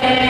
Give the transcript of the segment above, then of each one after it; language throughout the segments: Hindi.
Hey.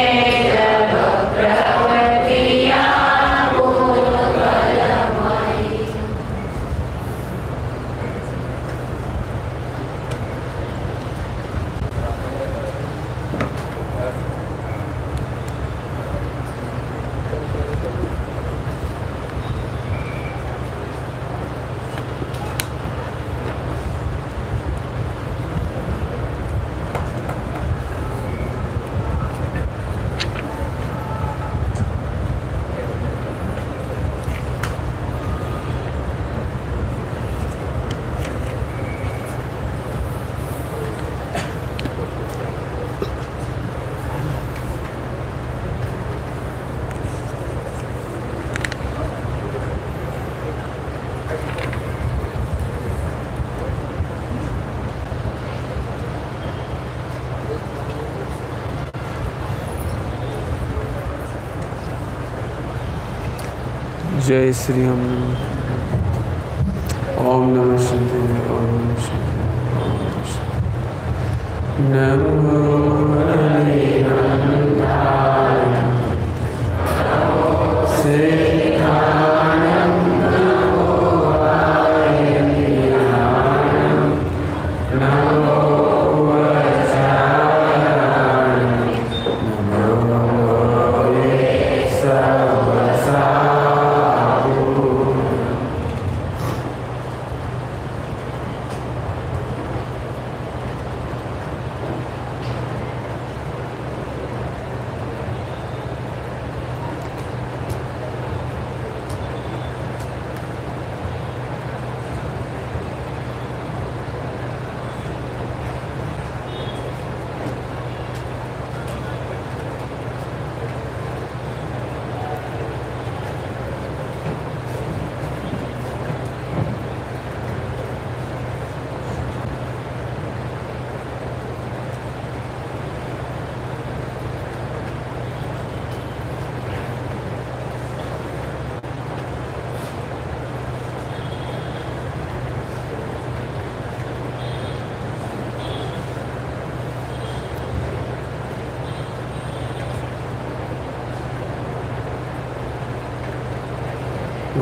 जय श्री राम।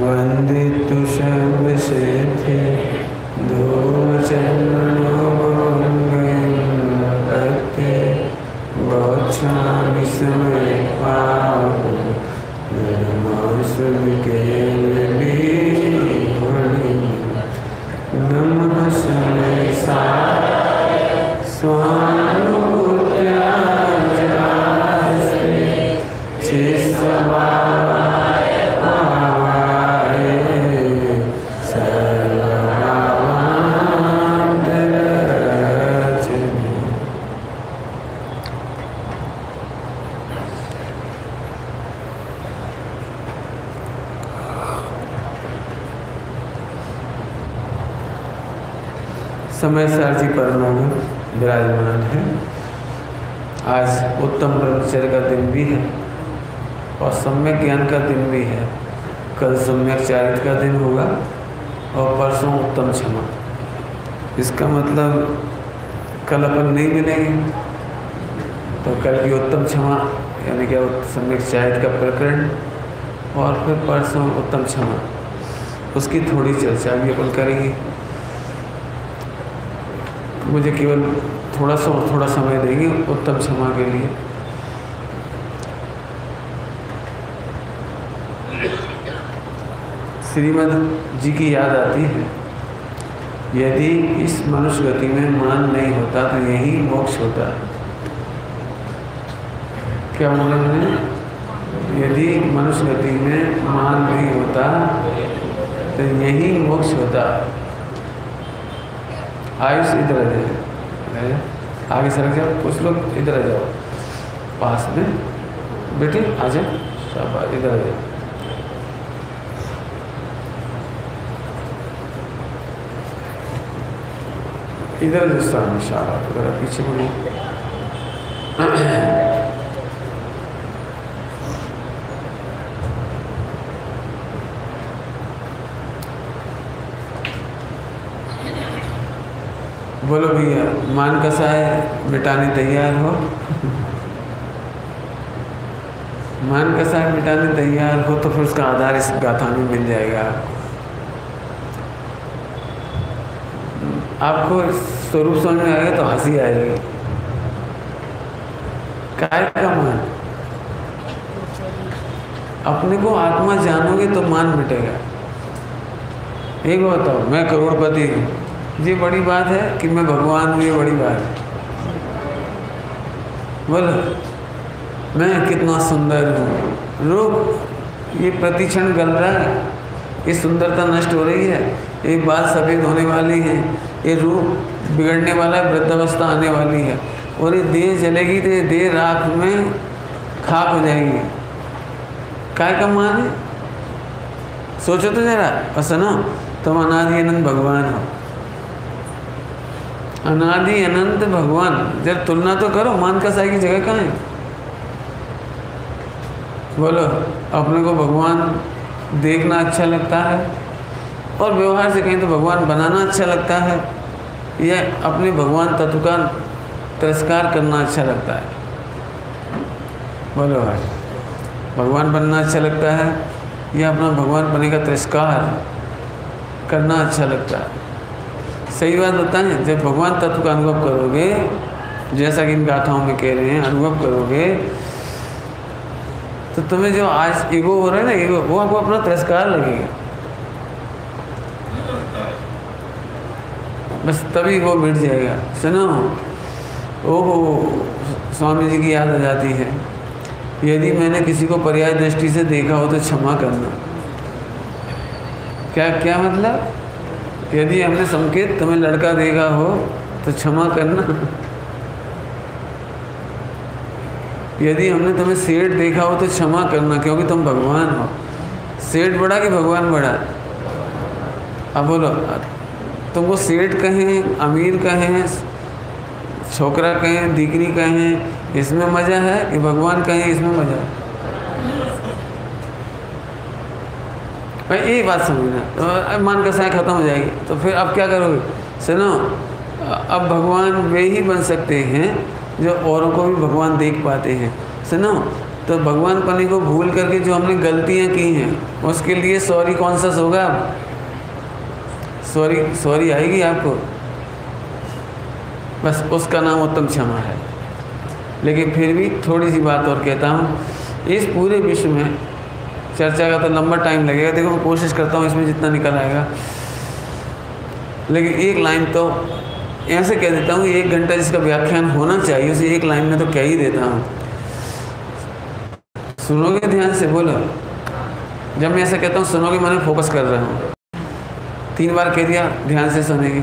वन्दितु समय सार जी परमाणु विराजमान है। आज उत्तम ब्रह्मचर्य का दिन भी है और सम्यक ज्ञान का दिन भी है। कल सम्यक चारित का दिन होगा और परसों उत्तम क्षमा। इसका मतलब कल अपन नहीं मिलेंगे तो कल की उत्तम क्षमा, यानी क्या सम्यक चारित्र का प्रकरण और फिर परसों उत्तम क्षमा। उसकी थोड़ी चर्चा भी अपन करेंगे। मुझे केवल थोड़ा सा और थोड़ा समय देंगे उत्तम क्षमा के लिए। श्रीमद जी की याद आती है, यदि इस मनुष्य गति में मान नहीं होता तो यही मोक्ष होता है। क्या बोले मैंने? यदि मनुष्य गति में मान नहीं होता तो यही मोक्ष होता। आयुष इधर जाए। आगे सड़क जाओ कुछ लोग इधर आ जाओ। पास में बेटे आ जाओ इधर आ जाओ। इधर इशारा अगर पीछे मुड़ो बोलो भैया, मान कसा है? मिटाने तैयार हो? मान का साग मिटाने तैयार हो तो फिर उसका आधार इस गाथा में मिल जाएगा। आपको स्वरूप समझ में आएगा तो हँसी आएगी काय का मान? अपने को आत्मा जानोगे तो मान मिटेगा। एक बताओ, मैं करोड़पति हूँ। ये बड़ी बात है कि मैं भगवान हूँ, ये बड़ी बात है। बोलो, मैं कितना सुंदर हूँ। रूप ये प्रतिक्षण गल रहा है। ये सुंदरता नष्ट हो रही है। एक बात सफ़ेद होने वाली है। ये रूप बिगड़ने वाला है, वृद्धावस्था आने वाली है। और ये देह जलेगी तो ये देह राख में खाक हो जाएगी। काय का मान है? सोचो तो जरा, और सुनो, तुम अनादि अनंत भगवान हो। अनादि अनंत भगवान। जब तुलना तो करो मान का साई की जगह कहाँ है? बोलो, अपने को भगवान देखना अच्छा लगता है, और व्यवहार से कहीं तो भगवान बनाना अच्छा लगता है, या अपने भगवान तत्व का तिरस्कार करना अच्छा लगता है। बोलो भाई, भगवान बनना अच्छा लगता है, या अपना भगवान बनने का तिरस्कार करना अच्छा लगता है? सही बात बताएँ, जब भगवान तत्व का अनुभव करोगे, जैसा कि इन गाथाओं में कह रहे हैं, अनुभव करोगे तो तुम्हें जो आज ईगो हो रहा है ना ईगो वो आपको अपना तिरस्कार लगेगा। बस तभी वो मिट जाएगा। सुनो, ओहो स्वामी जी की याद आ जाती है। यदि मैंने किसी को पर्याय दृष्टि से देखा हो तो क्षमा करना। क्या क्या मतलब? यदि हमने संकेत तुम्हें लड़का देखा हो तो क्षमा करना। यदि हमने तुम्हें सेठ देखा हो तो क्षमा करना, क्योंकि तुम भगवान हो। सेठ बड़ा कि भगवान बड़ा? अब बोलो, तुमको सेठ कहें, अमीर कहें, छोकरा कहें, दीकरी कहें, इसमें मज़ा है कि भगवान कहें, इसमें मज़ा है? भाई यही बात समझना तो मान का साय ख़त्म हो जाएगी। तो फिर अब क्या करोगे? सुनो अब भगवान वे ही बन सकते हैं जो औरों को भी भगवान देख पाते हैं। सुनो तो भगवान पने को भूल करके जो हमने गलतियाँ की हैं, उसके लिए सॉरी कॉन्सियस होगा अब? सॉरी सॉरी आएगी आपको। बस उसका नाम उत्तम क्षमा है। लेकिन फिर भी थोड़ी सी बात और कहता हूँ, इस पूरे विश्व में चर्चा का तो लंबा टाइम लगेगा। देखो, मैं कोशिश करता हूँ इसमें जितना निकल आएगा। लेकिन एक लाइन तो ऐसे कह देता हूँ कि एक घंटा जिसका व्याख्यान होना चाहिए, उसे एक लाइन में तो कह ही देता हूँ। सुनोगे ध्यान से? बोलो। जब मैं ऐसा कहता हूँ, सुनोगे मैंने फोकस कर रहा हूँ। तीन बार कह दिया, ध्यान से सुनेगी।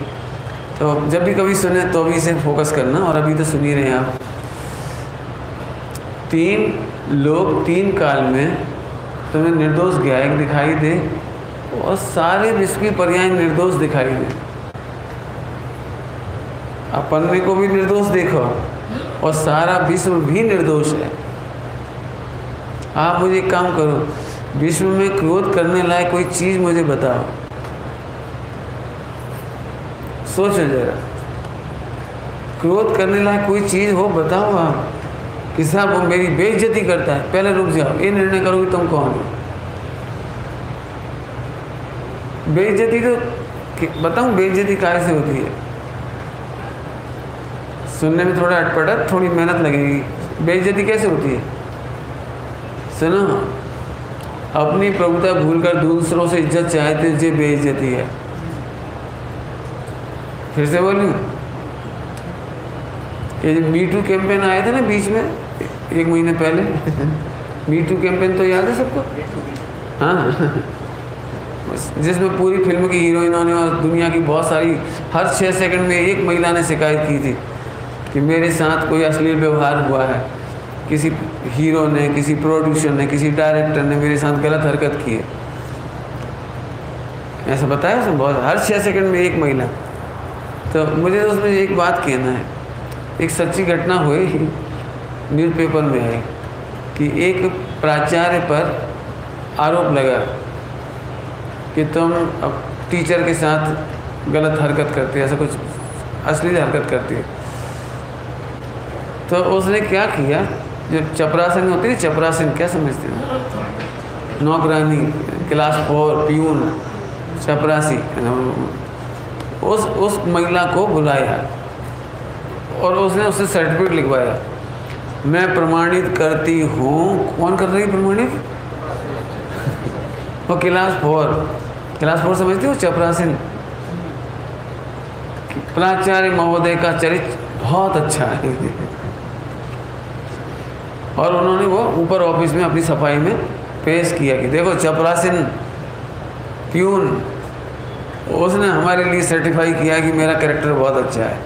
तो जब भी कभी सुने तो भी इसे फोकस करना, और अभी तो सुन ही रहे हैं आप। तीन लोग, तीन काल में तुम्हें निर्दोष गायक दिखाई दे और सारे विश्व पर्याय निर्दोष दिखाई दे। अपने को भी निर्दोष देखो और सारा विश्व भी निर्दोष है। आप मुझे काम करो, विश्व में क्रोध करने लायक कोई चीज़ मुझे बताओ। सोचो जरा। क्रोध करने लायक कोई चीज़ हो, बताओ आप। कि साहब वो मेरी बेइज्जती करता है। पहले रुक जाओ। ये निर्णय करो कि तुम कौन हो? बेइज्जती तो बताऊँ, बेइज्जती काय से होती है? सुनने में थोड़ा अटपटा थोड़ी मेहनत लगेगी। बेइज्जती कैसे होती है? सुनो। अपनी प्रभुता भूलकर दूसरों से इज़्ज़त चाहते जे बेइज्जती है। फिर से बोलूँ, ये जो मीटू कैंपेन आया था ना बीच में एक महीने पहले? मीटू कैंपेन तो याद है सबको? हाँ। जिसमें पूरी फ़िल्म की हीरोइनों ने और दुनिया की बहुत सारी, हर छः सेकंड में एक महिला ने शिकायत की थी कि मेरे साथ कोई अश्लील व्यवहार हुआ है। किसी हीरो ने, किसी प्रोड्यूसर ने, किसी डायरेक्टर ने मेरे साथ गलत हरकत की है। ऐसा बताया उसने बहुत, हर छः सेकंड में एक महिला। तो मुझे तो उसमें एक बात कहना है। एक सच्ची घटना हुई। न्यूज़ पेपर में आई कि एक प्राचार्य पर आरोप लगा कि तुम अब टीचर के साथ गलत हरकत करते ऐसा कुछ असली हरकत करती है। तो उसने क्या किया? जो चपरासन होती है चपरासन क्या समझते हैं? नौकरानी, क्लास फोर, प्यून, चपरासी उस उस महिला को बुलाया और उसने उससे सर्टिफिकेट लिखवाया। मैं प्रमाणित करती हूँ। कौन कर रही है प्रमाणित? वो क्लास फोर क्लास फोर समझते हो? चपरासिन। प्राचार्य महोदय का चरित्र बहुत अच्छा है। और उन्होंने वो ऊपर ऑफ़िस में अपनी सफ़ाई में पेश किया कि देखो चपरासिन, प्यून, उसने हमारे लिए सर्टिफाई किया कि मेरा कैरेक्टर बहुत अच्छा है।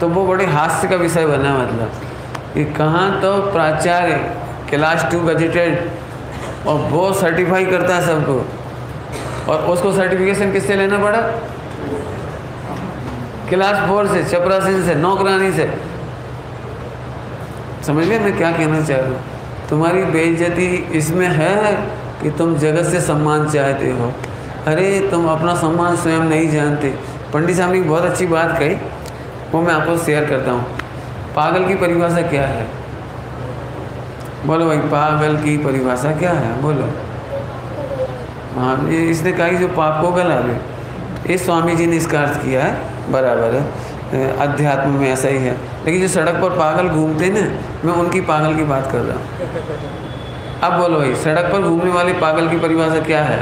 तो वो बड़े हास्य का विषय बना मतलब। कि कहाँ तो प्राचार्य क्लास टू गजेटेड और वो सर्टिफाई करता है सबको। और उसको सर्टिफिकेशन किससे लेना पड़ा? क्लास फोर से चपरा सिंह से, नौकरानी से। समझ गए मैं क्या कहना चाह रहा हूँ? तुम्हारी बेइज्जती इसमें है कि तुम जगत से सम्मान चाहते हो। अरे, तुम अपना सम्मान स्वयं नहीं जानते। पंडित साहब ने बहुत अच्छी बात कही, वो मैं आपको शेयर करता हूँ। पागल की परिभाषा क्या है? बोलो भाई, पागल की परिभाषा क्या है? बोलो। हाँ इसने कहा जो पाप को गला दे ये स्वामी जी ने इसका अर्थ किया है, बराबर है। अध्यात्म में ऐसा ही है। लेकिन जो सड़क पर पागल घूमते ना, मैं उनकी पागल की बात कर रहा हूँ। अब बोलो भाई, सड़क पर घूमने वाले पागल की परिभाषा क्या है?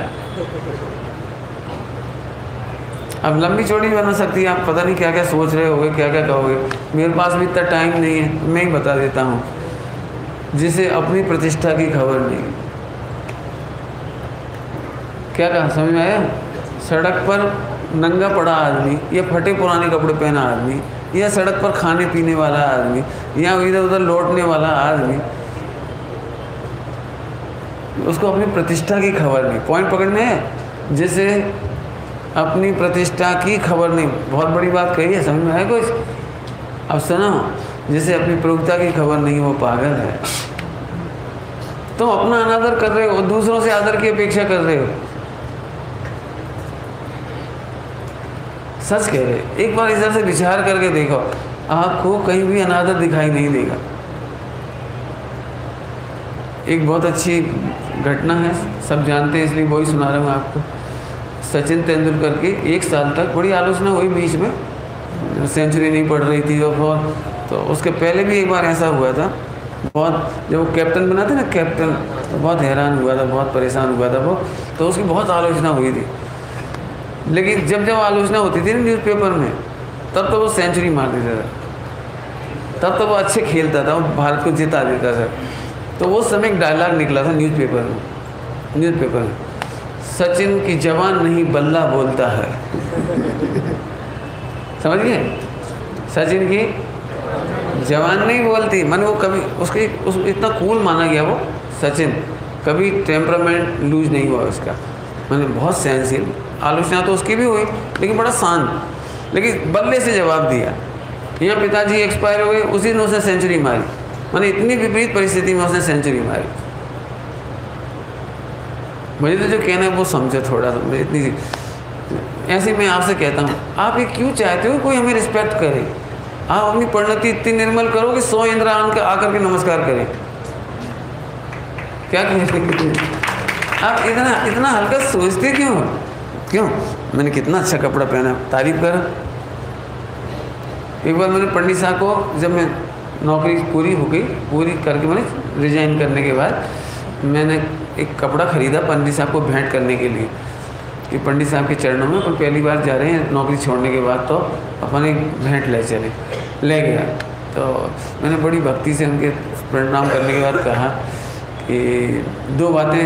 अब लंबी चौड़ी बना सकती है, आप पता नहीं क्या क्या सोच रहे होगे क्या क्या कहोगे। मेरे पास भी इतना टाइम नहीं है, मैं ही बता देता हूँ, जिसे अपनी प्रतिष्ठा की खबर नहीं। क्या कहा, समझ में आया? सड़क पर नंगा पड़ा आदमी, या फटे पुराने कपड़े पहना आदमी, या सड़क पर खाने पीने वाला आदमी, या इधर उधर लौटने वाला आदमी, उसको अपनी प्रतिष्ठा की खबर नहीं। पॉइंट पकड़ने है? जैसे अपनी प्रतिष्ठा की खबर नहीं। बहुत बड़ी बात कही है, समझ में आया कुछ अब सुनो, जिसे अपनी प्रभुता की खबर नहीं, वो पागल है। तुम अपना अनादर कर रहे हो दूसरों से आदर की अपेक्षा कर रहे हो। सच कह रहे एक बार तरह से विचार करके देखो, आपको कहीं भी अनादर दिखाई नहीं देगा। एक बहुत अच्छी घटना है, सब जानते हैं, इसलिए वही सुना रहा हूँ आपको। सचिन तेंदुलकर की एक साल तक बड़ी आलोचना हुई बीच में। सेंचुरी नहीं पड़ रही थी और तो उसके पहले भी एक बार ऐसा हुआ था। बहुत जब वो कैप्टन बना था ना, कैप्टन तो बहुत हैरान हुआ था, बहुत परेशान हुआ था वो। तो उसकी बहुत आलोचना हुई थी। लेकिन जब जब आलोचना होती थी ना न्यूज़पेपर में, तब तो वो सेंचुरी मार देता था। तब तो वो अच्छे खेलता था, वो भारत को जिता देता था। तो वो समय एक डायलॉग निकला था न्यूज़पेपर में न्यूज़पेपर में। सचिन की जवान नहीं, बल्ला बोलता है। समझ गए? सचिन की जवान नहीं बोलती। मन वो कभी उसके, उस इतना कूल माना गया वो, सचिन। कभी टेम्परामेंट लूज नहीं हुआ उसका। मैंने बहुत सहनशील। आलोचना तो उसकी भी हुई, लेकिन बड़ा शांत। लेकिन बल्ले से जवाब दिया। यहाँ पिताजी एक्सपायर हो गए उसी दिन उसने सेंचुरी मारी। मैंने इतनी विपरीत परिस्थिति में उसने सेंचुरी मारी। मुझे तो जो कहना है वो समझो थोड़ा सा मुझे इतनी ऐसे मैं आपसे कहता हूँ, आप ये क्यों चाहते हो कोई हमें रिस्पेक्ट करे? आप अपनी परिणति इतनी निर्मल करो कि सौ इंद्र आकर के नमस्कार करें। क्या कहते आप इतना इतना हल्का सोचते क्यों? क्यों? मैंने कितना अच्छा कपड़ा पहना तारीफ़ करा। एक बार मैंने पंडित साहब को जब मैं नौकरी पूरी हो गई, पूरी करके मैंने रिजाइन करने के बाद मैंने एक कपड़ा ख़रीदा पंडित साहब को भेंट करने के लिए, कि पंडित साहब के चरणों में अपन पहली बार जा रहे हैं, नौकरी छोड़ने के बाद तो अपन एक भेंट ले चले। ले गया। तो मैंने बड़ी भक्ति से उनके प्रणाम करने के बाद कहा कि दो बातें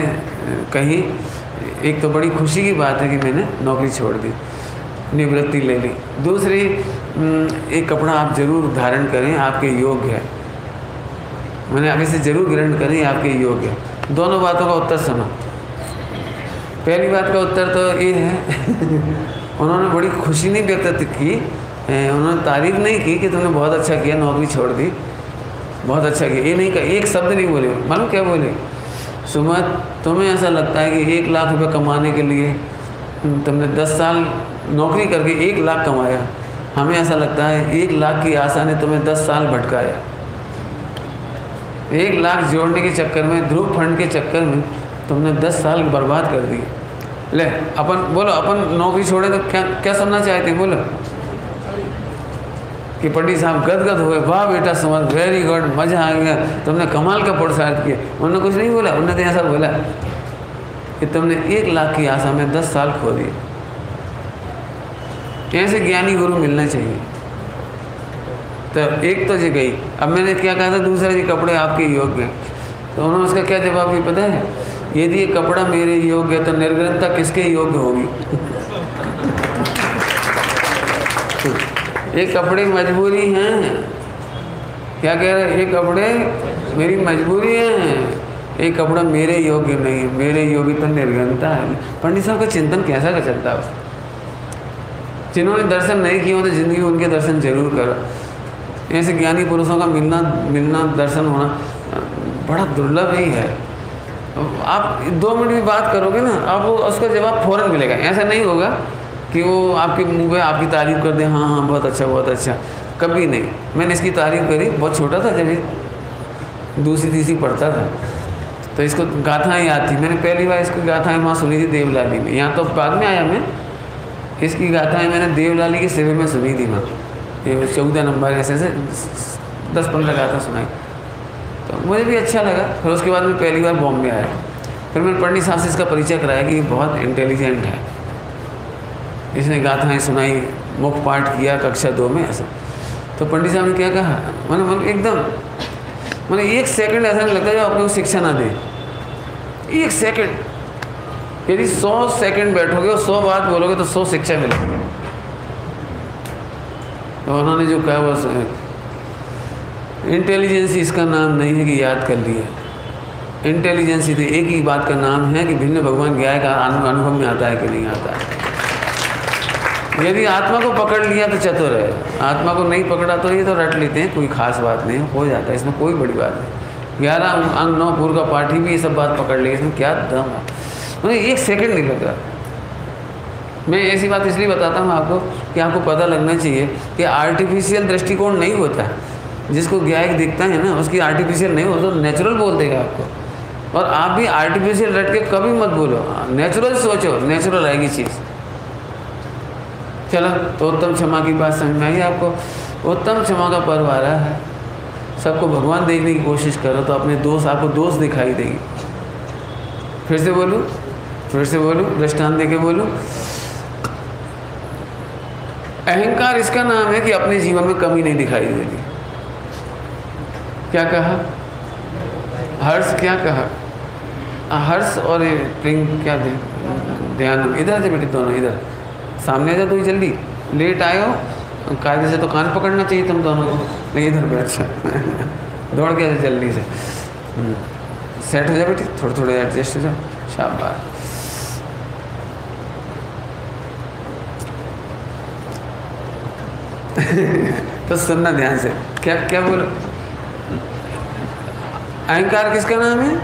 कही। एक तो बड़ी खुशी की बात है कि मैंने नौकरी छोड़ दी, निवृत्ति ले ली। दूसरी एक कपड़ा आप ज़रूर धारण करें, आपके योग्य है। मैंने आप इसे ज़रूर ग्रहण करें, आपके योग्य है। दोनों बातों का उत्तर सुना। पहली बात का उत्तर तो ये है, उन्होंने बड़ी खुशी नहीं व्यक्त की उन्होंने तारीफ़ नहीं की कि तुमने बहुत अच्छा किया, नौकरी छोड़ दी। बहुत अच्छा किया। ये नहीं कहा एक शब्द नहीं बोले। मालूम क्या बोले? सुमत तुम्हें ऐसा लगता है कि एक लाख रुपए कमाने के लिए तुमने दस साल नौकरी करके एक लाख कमाया। हमें ऐसा लगता है, एक लाख की आशा ने तुम्हें दस साल भटकाया। एक लाख जोड़ने के चक्कर में, ध्रुव फंड के चक्कर में तुमने दस साल बर्बाद कर दिए। ले, अपन, बोलो, अपन नौकरी छोड़े तो क्या क्या सुनना चाहते हैं? बोलो। कि पंडित साहब गदगद हुए, वाह बेटा, समझ वेरी गुड मज़ा आ गया। तुमने कमाल का प्रोत्साहित किया। उन्होंने कुछ नहीं बोला, उन्होंने तो ऐसा बोला कि तुमने एक लाख की आशा में दस साल खो दिए। ऐसे ज्ञानी गुरु मिलना चाहिए। तो एक तो जी गई। अब मैंने क्या कहा था, दूसरा जी कपड़े आपके योग्य हैं। तो उन्होंने उसका क्या जवाब भी पता है? यदि ये कपड़ा मेरे योग्य है तो निर्ग्रंथता किसके योग्य होगी? ये कपड़े मजबूरी हैं। क्या कह रहे ये कपड़े मेरी मजबूरी है। ये कपड़ा मेरे योग्य नहीं है। मेरे योग्य तो निर्गनता है। पंडित साहब का चिंतन कैसा का चलता है? जिन्होंने दर्शन नहीं किए तो ज़िंदगी उनके दर्शन ज़रूर करो। ऐसे ज्ञानी पुरुषों का मिलना मिलना, दर्शन होना, बड़ा दुर्लभ ही है। आप दो मिनट में बात करोगे ना, आप उसका जवाब फ़ौरन मिलेगा। ऐसा नहीं होगा कि वो आपके मुँह पे आपकी तारीफ़ कर दे हाँ हाँ बहुत अच्छा बहुत अच्छा। कभी नहीं। मैंने इसकी तारीफ़ करी, बहुत छोटा था जब दूसरी, तीसरी पढ़ता था। तो इसको गाथाएँ याद थी। मैंने पहली बार इसकी गाथाएँ वहाँ सुनी थी देवलाली में। यहाँ तो बाद में आया मैं। इसकी गाथाएँ मैंने देवलाली के सेवे में सुनी थी वहाँ। चौदह नंबर ऐसे ऐसे, दस पंद्रह गाथा सुनाई। तो मुझे भी अच्छा लगा, फिर उसके बाद मैं पहली बार बॉम्बे आया। फिर मैंने पंडित साहब से इसका परिचय कराया कि ये बहुत इंटेलिजेंट है। इसने गाथाएँ सुनाई, मुख पाठ किया कक्षा दो में, ऐसा। तो पंडित साहब ने क्या कहा? मैंने, मन एकदम, मैंने एक सेकंड ऐसा नहीं लगता जो अपने को शिक्षा ना दे। एक सेकंड यदि सौ सेकंड बैठोगे और सौ बात बोलोगे तो सौ शिक्षा मिलेगी। तो उन्होंने जो कहा वो इंटेलिजेंस इसका नाम नहीं है कि याद कर लिया। इंटेलिजेंस तो एक ही बात का नाम है कि भिन्न भगवान ज्ञाय का अनुभव में आता है कि नहीं आता है। यदि आत्मा को पकड़ लिया तो चतुर है। आत्मा को नहीं पकड़ा तो ये तो रट लेते हैं, कोई खास बात नहीं, हो जाता है, इसमें कोई बड़ी बात नहीं। ग्यारह अंग नौ पूर्व का पाठी भी ये सब बात पकड़ ली, इसमें क्या दम है। मुझे एक सेकंड नहीं लग रहा। मैं ऐसी बात इसलिए बताता हूँ आपको कि आपको पता लगना चाहिए कि आर्टिफिशियल दृष्टिकोण नहीं होता। जिसको ज्ञायक दिखता है ना, उसकी आर्टिफिशियल नहीं हो तो नेचुरल बोल देगा आपको। और आप भी आर्टिफिशियल रट के कभी मत बोलो। नेचुरल सोचो नेचुरल आएगी चीज़। चलो तो उत्तम क्षमा की बात समझ में आई आपको। उत्तम क्षमा का पर्व आ रहा है। सबको भगवान देखने की कोशिश करो तो अपने दोस्त, आपको दोस्त दिखाई देगी। फिर से बोलूँ, फिर से बोलूँ दृष्टान दे के बोलूँ। अहंकार इसका नाम है कि अपने जीवन में कमी नहीं दिखाई देगी क्या कहा? हर्ष क्या कहा? हर्ष और प्रिंग क्या दे, ध्यान इधर से बेटे दोनों, इधर। सामने आ जाओ तो जल्दी। लेट आए हो। कायदे से तो कान पकड़ना चाहिए तुम दोनों को। नहीं, इधर बैठ दौड़ के जल्दी से। सेट हम्म। हो जाए बेटी थोड़े थोड़े एडजस्ट हो जाओ शाबाश। तो सुनना ध्यान से। क्या क्या बोलो? अहंकार किसका नाम है?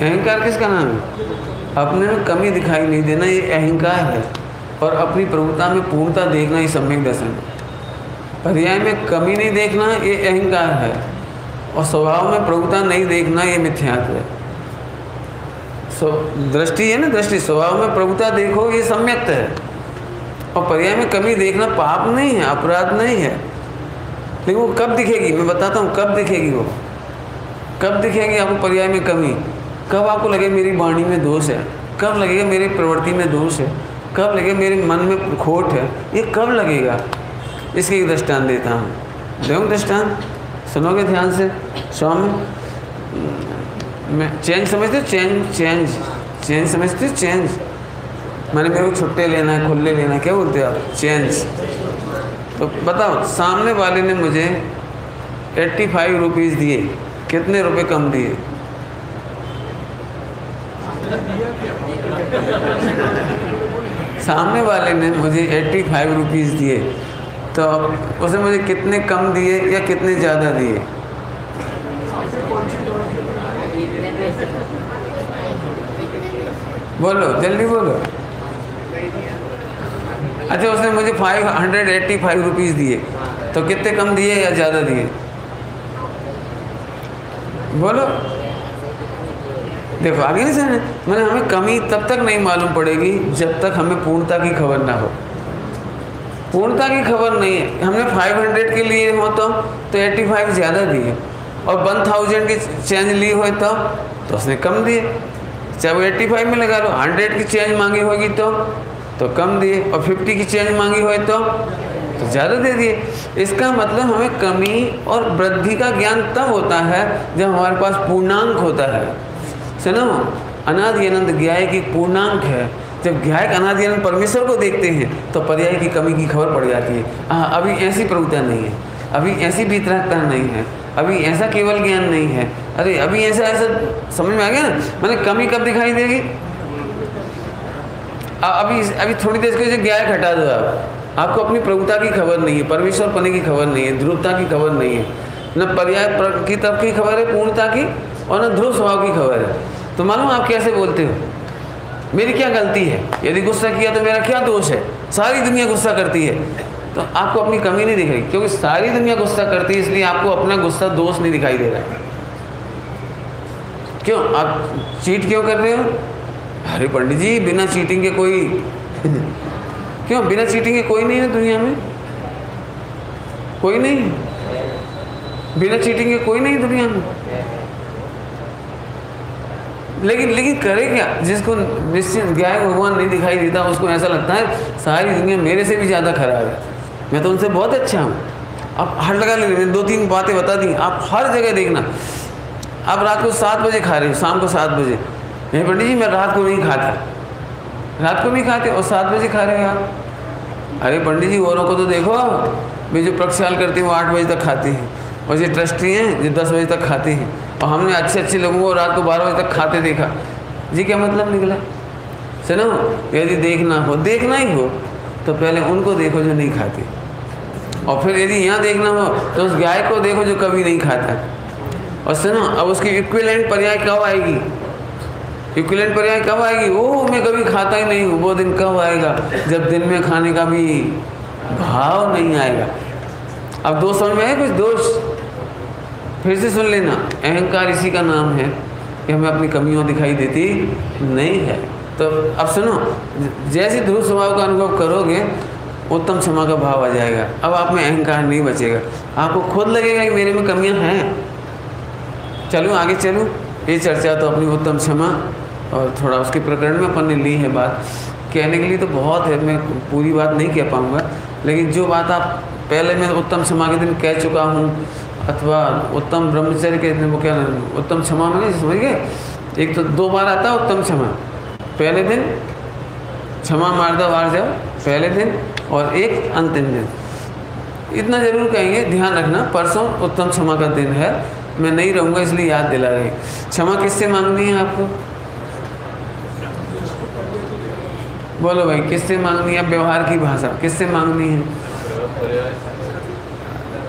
अहंकार किसका नाम है? अपने में कमी दिखाई नहीं देना, ये अहंकार है। और अपनी प्रभुता में पूर्णता देखना, ये सम्यक दर्शन पर्याय में कमी नहीं देखना, ये अहंकार है। और स्वभाव में प्रभुता नहीं देखना, ये मिथ्यात्व है। दृष्टि है ना दृष्टि? स्वभाव में प्रभुता देखो, ये सम्यक्त है। और पर्याय में कमी देखना पाप नहीं है, अपराध नहीं है। लेकिन वो कब दिखेगी? मैं बताता हूँ, कब दिखेगी वो? कब दिखेगी आपको पर्याय में कमी कब आपको लगे मेरी वाणी में दोष है? कब लगेगा मेरी प्रवृत्ति में दोष है? कब लगेगा मेरे मन में खोट है? ये कब लगेगा? इसके एक दृष्टान देता हूँ। देखो दृष्टान सुनोगे ध्यान से? स्वामी? मैं चेंज समझते चेंज चेंज चेंज समझते चेंज मैंने मेरे को छुट्टे लेना है, खुले लेना है? क्या बोलते आप? चेंज तो बताओ, सामने वाले ने मुझे एट्टी फाइव रुपीज़ दिए। कितने रुपए कम दिए? सामने वाले ने मुझे एट्टी फाइव रुपीज़ दिए। तो उसने मुझे कितने कम दिए या कितने ज़्यादा दिए? बोलो, जल्दी बोलो। अच्छा उसने मुझे five hundred eighty five rupees दिए। तो कितने कम दिए या ज़्यादा दिए? बोलो। देखो, आगे नहीं समझ मैंने हमें कमी तब तक नहीं मालूम पड़ेगी जब तक हमें पूर्णता की खबर ना हो। पूर्णता की खबर नहीं है। हमने 500 के लिए हो तो तो 85 ज़्यादा दिए। और 1000 की चेंज ली हो तो तो उसने कम दिए। चाहे वो 85 में लगा लो 100 की चेंज मांगी होगी तो तो कम दिए और 50 की चेंज मांगी हो तो तो ज़्यादा दे दिए। इसका मतलब हमें कमी और वृद्धि का ज्ञान तब होता है जब हमारे पास पूर्णांक होता है। सुनो, अनादि अनंत ज्ञाय की पूर्णांक है। जब ज्ञायक अनादि अनंत परमेश्वर को देखते हैं तो पर्याय की कमी की खबर पड़ जाती है। हाँ अभी ऐसी प्रभुता नहीं है। अभी ऐसी वितरकता नहीं है। अभी ऐसा केवल ज्ञान नहीं है। अरे, अभी ऐसा ऐसा समझ में आ गया ना? मैंने कमी कब दिखाई देगी? अभी अभी थोड़ी देर के ज्ञाय हटा दो आप। आपको अपनी प्रभुता की खबर नहीं है, परमेश्वर पने की खबर नहीं है, ध्रुवता की खबर नहीं है। न पर्याय की तब की खबर है, पूर्णता की, और न ध्रुव स्वभाव की खबर है। तो मालूम आप कैसे बोलते हो? मेरी क्या गलती है? यदि गुस्सा किया तो मेरा क्या दोष है? सारी दुनिया गुस्सा करती है। तो आपको अपनी कमी नहीं दिख रही, क्योंकि सारी दुनिया गुस्सा करती है, इसलिए आपको अपना गुस्सा दोष नहीं दिखाई दे रहा क्यों? आप चीट क्यों कर रहे हो? अरे पंडित जी, बिना चीटिंग के कोई क्यों, बिना चीटिंग के कोई नहीं है दुनिया में? कोई नहीं? बिना चीटिंग के कोई नहीं दुनिया में? लेकिन लेकिन करे क्या? जिसको निश्चित ज्ञान भगवान नहीं दिखाई देता, उसको ऐसा लगता है, सारी दुनिया मेरे से भी ज़्यादा खराब है। मैं तो उनसे बहुत अच्छा हूँ। आप हर लगा ले दो तीन बातें बता दी, आप हर जगह देखना। आप रात को सात बजे खा रहे हो, शाम को सात बजे। नहीं पंडित जी, मैं रात को नहीं खाता। रात को नहीं खाते और सात बजे खा रहे हो आप। अरे पंडित जी, औरों को तो देखो मैं जो प्रक्षाल करती हूँ, आठ बजे तक खाती हैं। और जो ट्रस्टी हैं, जो दस बजे तक खाती हैं। और हमने अच्छे अच्छे लोगों को रात को बारह बजे तक खाते देखा। जी, क्या मतलब निकला? सुनो, यदि देखना हो, देखना ही हो तो पहले उनको देखो जो नहीं खाते। और फिर यदि यहाँ देखना हो तो उस गाय को देखो जो कभी नहीं खाता। और सुनो, अब उसकी इक्विलेंट पर्याय कब आएगी? इक्विलेंट पर्याय कब आएगी? वो मैं कभी खाता ही नहीं हूँ, वो दिन कब आएगा? जब दिन में खाने का भी भाव नहीं आएगा। अब दो समझ में आए कुछ दोष फिर से सुन लेना, अहंकार इसी का नाम है कि हमें अपनी कमियों दिखाई देती नहीं है। तो अब सुनो, जैसे ध्रुव स्वभाव का अनुभव करोगे, उत्तम क्षमा का भाव आ जाएगा। अब आप में अहंकार नहीं बचेगा। आपको खुद लगेगा कि मेरे में कमियाँ हैं। चलूँ, आगे चलूँ। ये चर्चा तो अपनी उत्तम क्षमा और थोड़ा उसके प्रकरण में अपन ने ली है बात। कहने के लिए तो बहुत है, मैं पूरी बात नहीं कह पाऊँगा। लेकिन जो बात आप पहले मैं उत्तम क्षमा के दिन कह चुका हूँ, अथवा उत्तम ब्रह्मचर्य के दिन, वो क्या उत्तम क्षमा में समझ गए? एक तो दो बार आता है उत्तम क्षमा। पहले दिन क्षमा मार मारदा वार जाओ, पहले दिन और एक अंतिम दिन। इतना ज़रूर कहेंगे, ध्यान रखना, परसों उत्तम क्षमा का दिन है, मैं नहीं रहूँगा, इसलिए याद दिला रही क्षमा किससे मांगनी है आपको? बोलो भाई, किससे मांगनी है? व्यवहार की भाषा, किससे मांगनी है?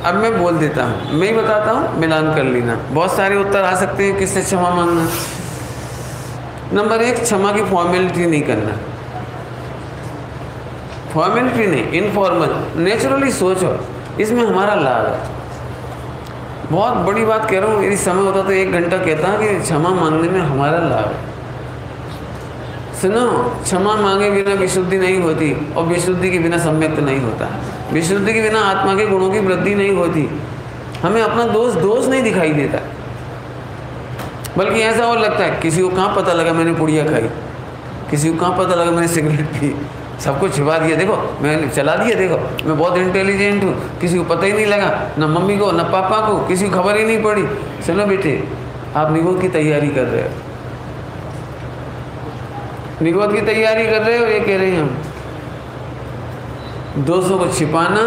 अब मैं बोल देता हूँ, मैं ही बताता हूँ, मिलान कर लेना। बहुत सारे उत्तर आ सकते हैं किससे क्षमा मांगना। नंबर एक, क्षमा की फॉर्मेलिटी नहीं करना। फॉर्मेलिटी नहीं इनफॉर्मल नेचुरली सोचो, इसमें हमारा लाभ है। बहुत बड़ी बात कह रहा हूँ, यदि समय होता तो एक घंटा कहता कि क्षमा मांगने में हमारा लाभ है। सुनो, क्षमा मांगे बिना विशुद्धि नहीं होती और विशुद्धि के बिना सम्यक्त नहीं होता। विशुद्धि के बिना आत्मा के गुणों की वृद्धि नहीं होती। हमें अपना दोष दोष नहीं दिखाई देता। बल्कि ऐसा और लगता है, किसी को कहाँ पता लगा मैंने पुड़िया खाई? किसी को कहाँ पता लगा मैंने सिगरेट पी? सब कुछ छिपा दिया। देखो मैंने चला दिया, देखो, मैं बहुत इंटेलिजेंट हूँ। किसी को पता ही नहीं लगा, न मम्मी को, न पापा को, किसी को खबर ही नहीं पड़ी। चलो बेटे, आप निगोद की तैयारी कर रहे हो। निगोद की तैयारी कर रहे हो ये कह रहे हैं हम दोषों को छिपाना,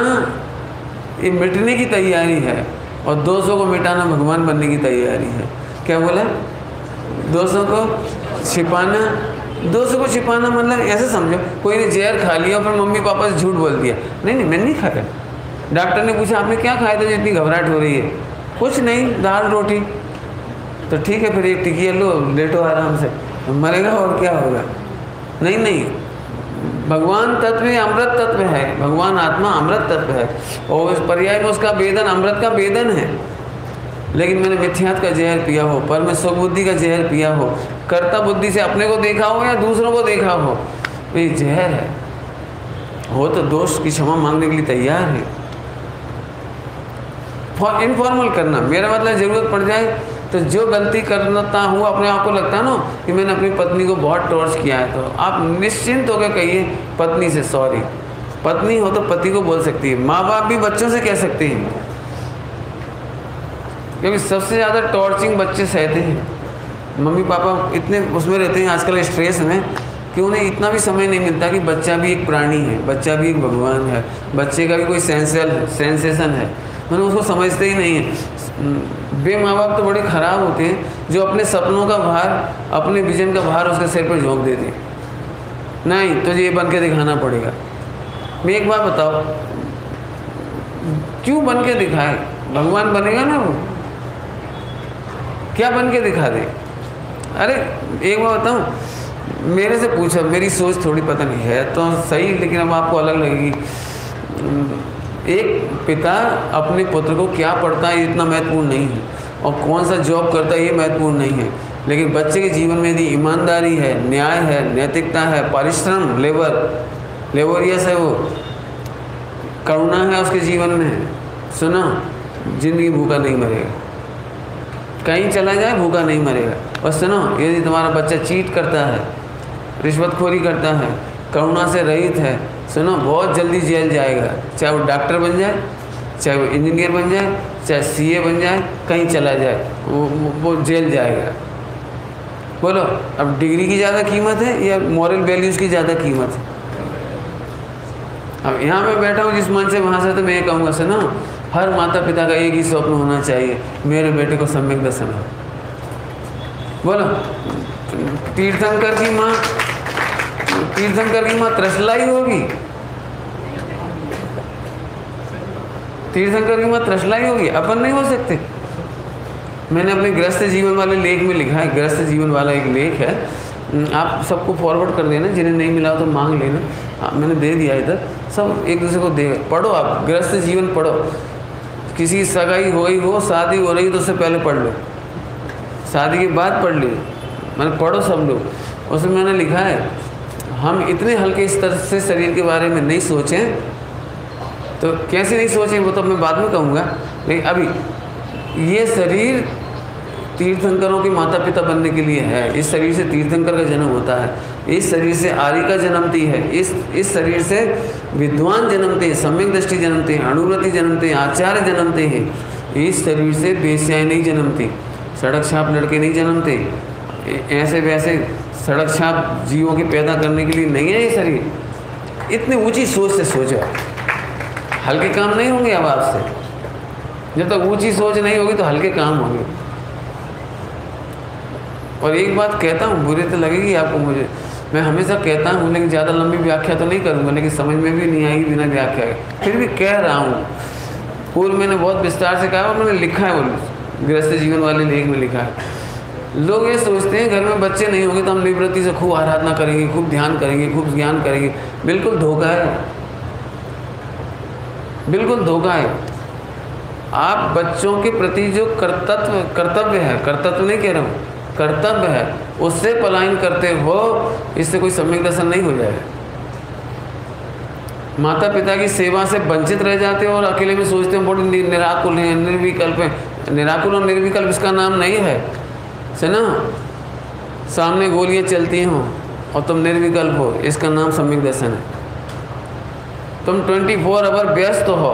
ये मिटने की तैयारी है और दोषों को मिटाना भगवान बनने की तैयारी है। क्या बोला? दोषों को छिपाना दोषों को छिपाना मतलब ऐसे समझो, कोई ने जहर खा लिया और फिर मम्मी पापा से झूठ बोल दिया। नहीं नहीं मैंने नहीं खाया डॉक्टर ने पूछा, आपने क्या खाया था जो इतनी घबराहट हो रही है? कुछ नहीं, दाल, रोटी। तो ठीक है, फिर एक टिकिया लो, लेटो आराम से। मरेगा और क्या होगा? नहीं नहीं। भगवान तत्व अमृत तत्व है। भगवान आत्मा अमृत तत्व है। और इस पर्याय में उसका वेदन, अमृत का वेदन है। लेकिन मैंने मिथ्यात का जहर पिया हो पर मैं स्वबुद्धि का जहर पिया हो, कर्ता बुद्धि से अपने को देखा हो या दूसरों को देखा हो, ये जहर है। हो तो दोस्त की क्षमा मांगने के लिए तैयार है। इनफॉर्मल करना, मेरा मतलब ज़रूरत पड़ जाए तो जो गलती करता हूँ, अपने आप को लगता है ना कि मैंने अपनी पत्नी को बहुत टॉर्च किया है तो आप निश्चिंत होकर कहिए, पत्नी से सॉरी पत्नी हो तो पति को बोल सकती है। माँ बाप भी बच्चों से कह सकते हैं। क्योंकि सबसे ज़्यादा टॉर्चिंग बच्चे सहते हैं। मम्मी पापा इतने उसमें रहते हैं, आजकल स्ट्रेस में, कि उन्हें इतना भी समय नहीं मिलता कि बच्चा भी एक प्राणी है, बच्चा भी एक भगवान है, बच्चे का भी कोई सेंसल सेंसेशन है। मैंने उसको समझते ही नहीं है। बे माँ बाप तो बड़े ख़राब होते हैं, जो अपने सपनों का भार, अपने विजन का भार उसके सिर पर झोंक देते हैं। नहीं तो ये बन के दिखाना पड़ेगा। मैं एक बात बताओ क्यों बन के दिखाए भगवान बनेगा ना वो? क्या बन के दिखा दे? अरे, एक बात बताऊँ, मेरे से पूछा, मेरी सोच थोड़ी पता नहीं है तो सही, लेकिन अब आपको अलग लगेगी। एक पिता अपने पुत्र को क्या पढ़ता है इतना महत्वपूर्ण नहीं है। और कौन सा जॉब करता है, ये महत्वपूर्ण नहीं है। लेकिन बच्चे के जीवन में यदि ईमानदारी है, न्याय है, नैतिकता है, परिश्रम लेबर लेबोरियस है वो। करुणा है उसके जीवन में। सुना, ज़िंदगी भूखा नहीं मरेगा। कहीं चला जाए, भूखा नहीं मरेगा। और सुनो, यदि तुम्हारा बच्चा चीट करता है, रिश्वतखोरी करता है, करुणा से रहित है सुनो, बहुत जल्दी जेल जाएगा। चाहे वो डॉक्टर बन जाए, चाहे वो इंजीनियर बन जाए, चाहे सीए बन जाए, कहीं चला जाए, वो वो जेल जाएगा। बोलो, अब डिग्री की ज़्यादा कीमत है या मॉरल वैल्यूज़ की ज़्यादा कीमत है? अब यहाँ मैं बैठा हूँ, जिस मन से वहाँ से तो मैं ये कहूँगा, सुनो, हर माता पिता का एक ही स्वप्न होना चाहिए, मेरे बेटे को सम्यक दर्शन हो। बोलो, तीर्थंकर की माँ तीर्थंकर की माँ त्रसलाई होगी। तीर्थंकर की माँ त्रसलाई होगी। अपन नहीं हो सकते। मैंने अपने ग्रस्त जीवन वाले लेख में लिखा है, ग्रस्त जीवन वाला एक लेख है। आप सबको फॉरवर्ड कर देना, जिन्हें नहीं मिला तो मांग लेना। हाँ मैंने दे दिया इधर। सब एक दूसरे को दे, पढ़ो आप, ग्रस्त जीवन पढ़ो। किसी सगाई हो गई हो, शादी हो रही तो उससे पहले पढ़ लो। शादी के बाद पढ़ लो। मैंने पढ़ो सब लोग। उसमें मैंने लिखा है हम इतने हल्के स्तर से शरीर के बारे में नहीं सोचें तो कैसे नहीं सोचें, वो तो मैं बाद में कहूँगा। लेकिन अभी, ये शरीर तीर्थंकरों के माता पिता बनने के लिए है। इस शरीर से तीर्थंकर का जन्म होता है। इस शरीर से आरिका जन्मती है। इस इस शरीर से विद्वान जन्मते हैं, सम्यक दृष्टि जन्मते हैं अणुव्रति जन्मते हैं, आचार्य जन्मते हैं। इस शरीर से बेस्याएँ नहीं जन्मती। सड़क छाप लड़के नहीं जन्मते। ऐसे वैसे सड़क छाप जीवों के पैदा करने के लिए नहीं है ये शरीर। इतनी ऊँची सोच से सोचो। हल्के काम नहीं होंगे अब आपसे। जब तक ऊँची सोच नहीं होगी तो हल्के काम होंगे। और एक बात कहता हूँ, बुरी तो लगेगी आपको मुझे। मैं हमेशा कहता हूँ, लेकिन ज़्यादा लंबी व्याख्या तो नहीं करूँगा, लेकिन समझ में भी नहीं आएगी बिना व्याख्या के। फिर भी कह रहा हूँ, पूर्व मैंने बहुत विस्तार से कहा और मैंने लिखा है, वो गृहस्थ जीवन वाले लेख में लिखा है। लोग ये सोचते हैं, घर में बच्चे नहीं होंगे तो हम निवृत्ति से खूब आराधना करेंगे, खूब ध्यान करेंगे, खूब ज्ञान करेंगे। बिल्कुल धोखा है। बिल्कुल धोखा है। आप बच्चों के प्रति जो कर्तव्य कर्तव्य है कर्तव्य नहीं कह रहा हूँ, कर्तव्य है, उससे पलायन करते हो, इससे कोई सम्यक दर्शन नहीं हो जाएगा माता पिता की सेवा से वंचित रह जाते हो और अकेले में सोचते हो, बड़ी निराकुल है, निर्विकल्प है। निराकुल और निर्विकल्प इसका नाम नहीं है। से ना सामने गोलियाँ चलती हों और तुम निर्विकल्प हो, इसका नाम सम्यक दर्शन है। तुम 24 फोर आवर व्यस्त हो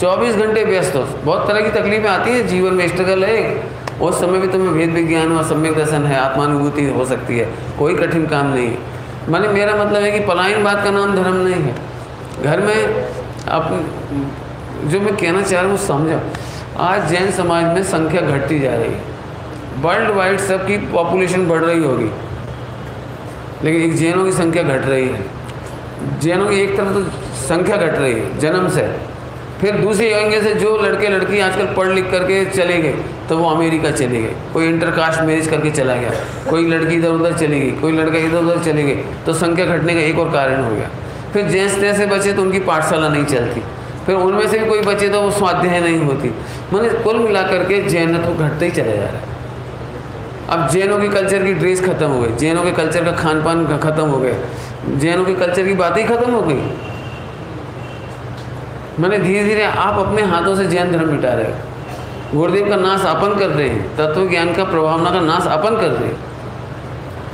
24 घंटे व्यस्त हो। बहुत तरह की तकलीफें आती हैं जीवन में स्ट्रगल है उस समय भी तुम्हें भेद विज्ञान और सम्यक दर्शन है, आत्मानुभूति हो सकती है, कोई कठिन काम नहीं है। माने मेरा मतलब है कि पलायन बात का नाम धर्म नहीं है। घर में आप जो मैं कहना चाह रहा हूँ, समझो। आज जैन समाज में संख्या घटती जा रही है। वर्ल्ड वाइड सबकी पॉपुलेशन बढ़ रही होगी। लेकिन एक जैनों की संख्या घट रही है। जैनों की एक तरफ़ तो संख्या घट रही है, जन्म से। फिर दूसरे एंगल से जो लड़के लड़की आजकल पढ़ लिख करके चले गए तो वो अमेरिका चले गए। कोई इंटरकास्ट मैरिज करके चला गया, कोई लड़की इधर उधर चली गई, कोई लड़का इधर उधर चले गए तो संख्या घटने का एक और कारण हो गया। फिर जैसे तैसे बचे तो उनकी पाठशाला नहीं चलती। फिर उनमें से भी कोई बचे तो वो स्वाध्याय नहीं होती। मैंने कुल मिला करके जैन तो घटते ही चले जा रहा है। अब जैनों की कल्चर की ड्रेस खत्म हो गई। जैनों के कल्चर का खान पान खत्म हो गया। जैनों के कल्चर की बातें ही खत्म हो गई। मैंने धीरे धीरे आप अपने हाथों से जैन धर्म मिटा रहे हो। गुरुदेव का नाश अपन कर रहे हैं। तत्व ज्ञान का प्रभावना का नाश अपन कर रहे हैं।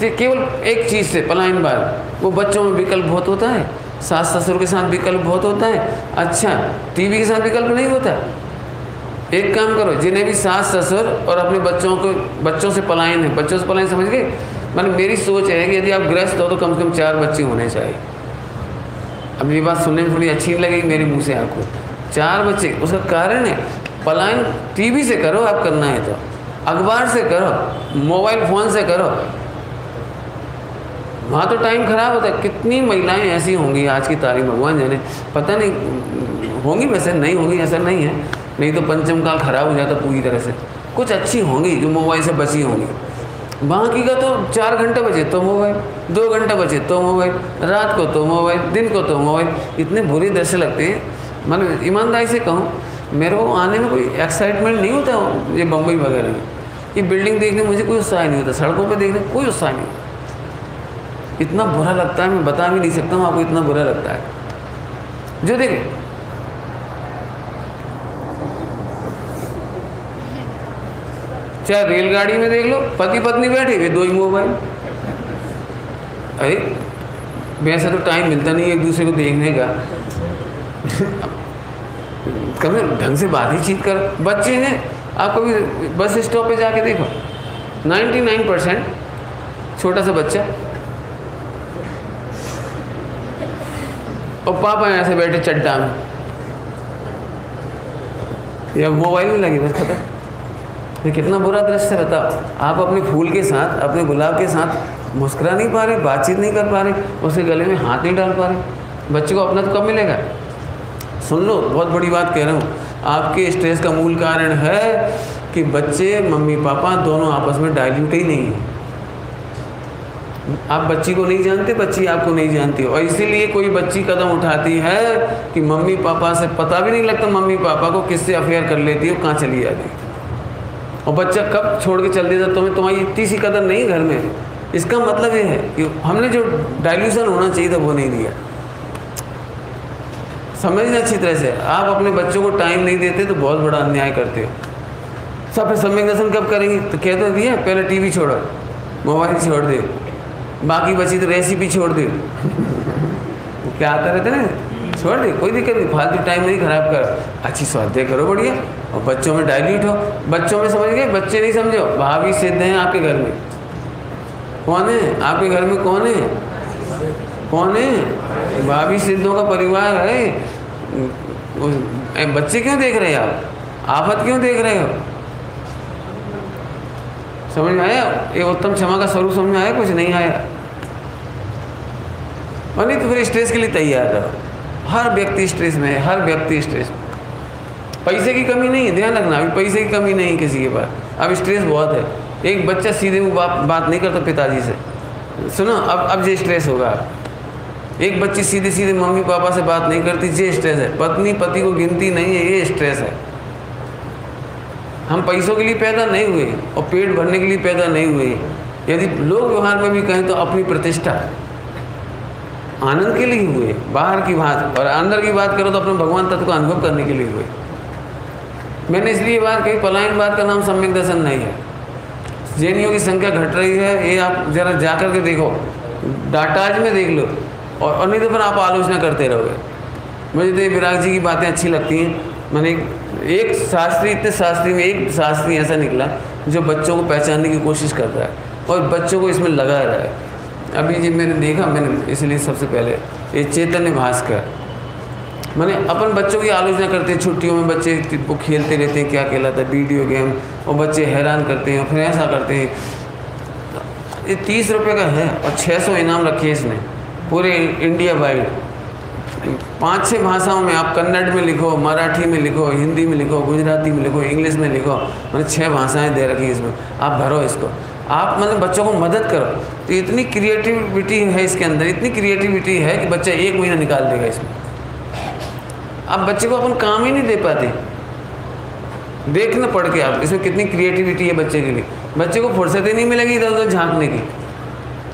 तो केवल एक चीज़ से, पलायन बार। वो बच्चों में विकल्प बहुत होता है। सास ससुर के साथ विकल्प बहुत होता है। अच्छा टीवी के साथ विकल्प नहीं होता। एक काम करो, जिन्हें भी सास, ससुर और अपने बच्चों को, बच्चों से पलायन है, बच्चों से पलायन समझ गए? मैंने मेरी सोच है कि यदि आप ग्रस्त हो तो कम से कम चार बच्चे होने चाहिए। अब ये बात सुनने में थोड़ी अच्छी लगेगी मेरे मुँह से आपको चार बच्चे, उसका कारण है, पलायन टीवी से करो, आप करना है तो। अखबार से करो, मोबाइल फ़ोन से करो। वहाँ तो टाइम ख़राब होता है, कितनी महिलाएँ ऐसी होंगी आज की तारीख भगवान जाने, पता नहीं, होंगी वैसे, नहीं होंगी, ऐसा नहीं है। नहीं तो पंचम काल खराब हो जाता पूरी तरह से। कुछ अच्छी होंगी जो मोबाइल से बची होंगी। बाकी का तो चार घंटे बचे तो मोबाइल, दो घंटे बचे तो मोबाइल, रात को तो मोबाइल, दिन को तो मोबाइल। इतने बुरी दृश्य लगते हैं। मैंने, ईमानदारी से कहूँ, मेरे को आने में कोई एक्साइटमेंट नहीं होता ये बम्बई वगैरह में। ये बिल्डिंग देखने में मुझे कोई उत्साह नहीं होता, सड़कों पर देखने कोई उत्साह नहीं होता। इतना बुरा लगता है, मैं बता भी नहीं सकता हूँ, आपको इतना बुरा लगता है। जो देख चाहे रेलगाड़ी में देख लो पति पत्नी बैठे हुए, दो ही मोबाइल। अरे वैसे तो टाइम मिलता नहीं एक दूसरे को देखने का। कभी ढंग से बात ही चीत कर, बच्चे ने आप कभी बस स्टॉप पे जाके देखो। 99 परसेंट छोटा सा बच्चा। और पापा ऐसे बैठे चड्डा में। या मोबाइल में लगे, बस खत्म। ये कितना बुरा दृश्य रहता। आप अपने फूल के साथ, अपने गुलाब के साथ मुस्कुरा नहीं पा रहे, बातचीत नहीं कर पा रहे उसके गले में हाथ नहीं डाल पा रहे। बच्चे को अपना तो कब मिलेगा? सुन लो, बहुत बड़ी बात कह रहा हूँ। आपके स्ट्रेस का मूल कारण है कि बच्चे, मम्मी, पापा दोनों आपस में डाइल्यूट ही नहीं है। आप बच्ची को नहीं जानते, बच्ची आपको नहीं जानती। और इसीलिए कोई बच्ची कदम उठाती है कि मम्मी, पापा से पता भी नहीं लगता मम्मी, पापा को किससे अफेयर कर लेती है कहाँ चली जाती और बच्चा कब छोड़ के चल देता तुम्हें तुम्हारी इतनी सी कदर नहीं घर में इसका मतलब ये है कि हमने जो डाइल्यूशन होना चाहिए था, वो नहीं दिया। समझना अच्छी तरह से, आप अपने बच्चों को टाइम नहीं देते तो बहुत बड़ा अन्याय करते हो। सब फिर दर्शन कब करेंगे? तो कहते तो दिया, पहले टीवी छोड़ो मोबाइल छोड़ दे। बाकी बची तो रेसिपी छोड़ दे। क्या आता रहता ना छोड़ दे, कोई दिक्कत नहीं, फालतू टाइम नहीं खराब कर। अच्छी स्वाध्याय करो, बढ़िया। और बच्चों में डायल्यूट हो। बच्चों में समझ गए? बच्चे नहीं समझो भाभी सिद्ध हैं आपके घर में। कौन है? आपके घर में कौन है? कौन है? भाभी सिद्धों का परिवार है। बच्चे क्यों देख रहे हैं आप? आफत क्यों देख रहे हो? समझ में आया? ये उत्तम क्षमा का स्वरूप समझ में आया? कुछ नहीं आया। और नहीं तो फिर स्ट्रेस के लिए तैयार रहो। हर व्यक्ति स्ट्रेस में है, हर व्यक्ति स्ट्रेस पैसे की कमी नहीं है, ध्यान रखना, अभी पैसे की कमी नहीं किसी के पास। अब स्ट्रेस बहुत है। एक बच्चा सीधे वो बात बात नहीं करता पिताजी से। सुनो, अब अब ये स्ट्रेस होगा। एक बच्ची सीधे सीधे मम्मी, पापा से बात नहीं करती, ये स्ट्रेस है। पत्नी, पति को गिनती नहीं है, ये स्ट्रेस है। हम पैसों के लिए पैदा नहीं हुए और पेट भरने के लिए पैदा नहीं हुए। यदि लोग व्यवहार में भी कहें तो अपनी प्रतिष्ठा। आनंद के लिए हुए, बाहर की बात और अंदर की बात करो तो अपने भगवान तत्व को अनुभव करने के लिए हुए। मैंने इसलिए बात कही, पलायन बात का नाम सम्यक दर्शन नहीं है। जैनियों की संख्या घट रही है, ये आप जरा जा कर के देखो। डाटाज में देख लो और नहीं तो फिर आप आलोचना करते रहोगे। मुझे तो ये विराग जी की बातें अच्छी लगती हैं। मैंने एक शास्त्री, इतने शास्त्री में एक शास्त्री ऐसा निकला, जो बच्चों को पहचानने की कोशिश कर रहा है, और बच्चों को इसमें लगा रहा है। अभी जी मैंने देखा, मैंने इसलिए सबसे पहले, ये चैतन्य भास्कर मैंने अपन बच्चों की आलोचना करते हैं, छुट्टियों में बच्चे वो खेलते रहते हैं क्या कहलाता है वीडियो गेम और बच्चे हैरान करते हैं, फिर ऐसा करते हैं। ये तीस रुपये का है और छः सौ इनाम रखे इसने, पूरे इंडिया वाइड पाँच छः भाषाओं में आप कन्नड़ में लिखो, मराठी में लिखो, हिंदी में लिखो, गुजराती में लिखो, इंग्लिश में लिखो, मैंने छः भाषाएँ दे रखी इसमें, आप भरो इसको। आप मतलब बच्चों को मदद करो। तो इतनी क्रिएटिविटी है इसके अंदर, इतनी क्रिएटिविटी है कि बच्चा एक महीना निकाल देगा इसमें। अब बच्चे को अपन काम ही नहीं दे पाते। देखना पढ़ के आप, इसमें कितनी क्रिएटिविटी है बच्चे के लिए। बच्चे को फुर्सत ही नहीं मिलेगी इधर उधर झांकने की।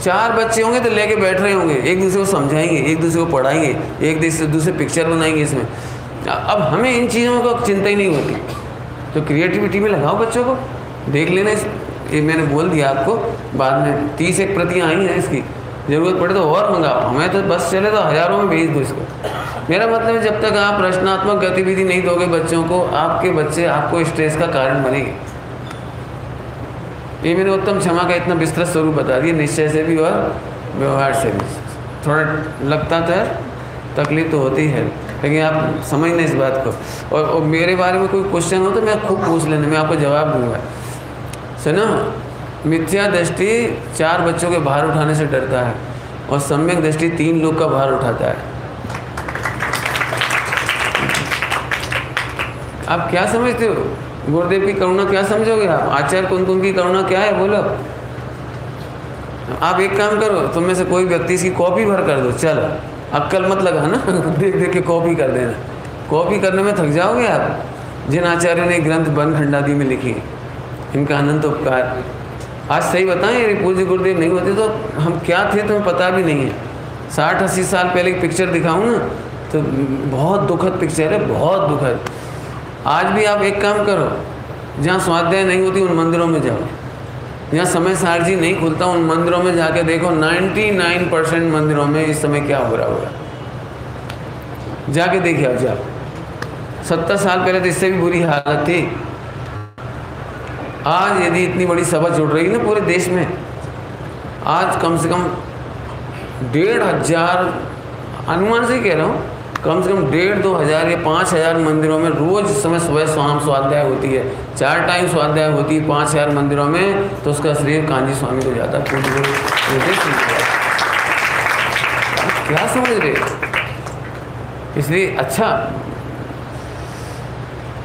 चार बच्चे होंगे तो लेके बैठ रहे होंगे, एक दूसरे को समझाएँगे, एक दूसरे को पढ़ाएँगे, एक दूसरे दूसरे पिक्चर बनाएँगे इसमें। अब हमें इन चीज़ों का चिंता ही नहीं होती। तो क्रिएटिविटी में लगाओ बच्चों को। देख लेना ये मैंने बोल दिया आपको, बाद में तीस एक प्रतियाँ आई हैं इसकी। ज़रूरत पड़े तो और मंगाओ। हमें तो बस चले तो हज़ारों में भेज दो इसको। मेरा मतलब है जब तक आप रचनात्मक गतिविधि नहीं दोगे बच्चों को आपके बच्चे आपको स्ट्रेस का कारण बनेंगे। ये मैंने उत्तम क्षमा का इतना विस्तृत स्वरूप बता दिया निश्चय से भी और व्यवहार से भी। थोड़ा लगता था तकलीफ़ तो होती है लेकिन आप समझ लें इस बात को। और, और मेरे बारे में कोई क्वेश्चन हो तो मैं खूब पूछ लेना मैं आपको जवाब दूँगा। सुनो मिथ्या दृष्टि चार बच्चों के भार उठाने से डरता है और सम्यक दृष्टि तीन लोग का भार उठाता है। आप क्या समझते हो? गुरुदेव की करुणा क्या समझोगे आप? आचार्य कुंतुम की करुणा क्या है? बोलो। आप एक काम करो तुम में से कोई व्यक्ति इसकी कॉपी भर कर दो। चल, अक्कल मत लगा ना देख देख के कॉपी कर देना। कॉपी करने में थक जाओगे आप? जिन आचार्य ने ग्रंथ बन खंडादी में लिखी इनका अनंत उपकार। आज सही बताएँ यदि पूज्य गुरुदेव नहीं होते तो हम क्या थे तुम्हें पता भी नहीं है। साठ, अस्सी साल पहले की पिक्चर दिखाऊँ ना तो बहुत दुखद पिक्चर है, बहुत दुखद। आज भी आप एक काम करो, जहाँ स्वाध्याय नहीं होती उन मंदिरों में जाओ। जहाँ समय सारजी नहीं खुलता उन मंदिरों में जाके देखो 99 परसेंट मंदिरों में इस समय क्या हो रहा होगा। जाके देखिए आप। जाओ सत्तर साल पहले तो इससे भी बुरी हालत थी। आज यदि इतनी बड़ी सभा जुड़ रही है ना पूरे देश में, आज कम से कम डेढ़ हज़ार अनुमान से कह रहा हूँ, कम से कम डेढ़ दो हज़ार या पाँच हज़ार मंदिरों में रोज़ समय सुबह शाम स्वाध्याय होती है। चार टाइम स्वाध्याय होती है पाँच हज़ार मंदिरों में तो उसका शरीर कांजी स्वामी को जाता है। क्या समझ रहे इसलिए अच्छा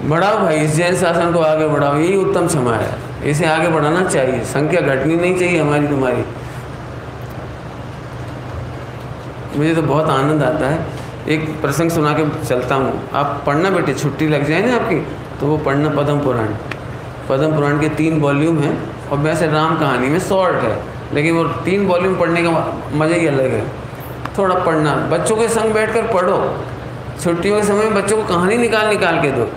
बढ़ाओ भाई, इस जैन शासन को आगे बढ़ाओ, यही उत्तम समय है। इसे आगे बढ़ाना चाहिए, संख्या घटनी नहीं चाहिए हमारी तुम्हारी। मुझे तो बहुत आनंद आता है। एक प्रसंग सुना के चलता हूँ। आप पढ़ना बेटे, छुट्टी लग जाए ना आपकी तो वो पढ़ना पद्म पुराण। पद्म पुराण के तीन वॉल्यूम हैं, और वैसे राम कहानी में शॉर्ट है, लेकिन वो तीन वॉल्यूम पढ़ने का मज़ा ही अलग है। थोड़ा पढ़ना, बच्चों के संग बैठ कर पढ़ो। छुट्टियों के समय बच्चों को कहानी निकाल निकाल के दो।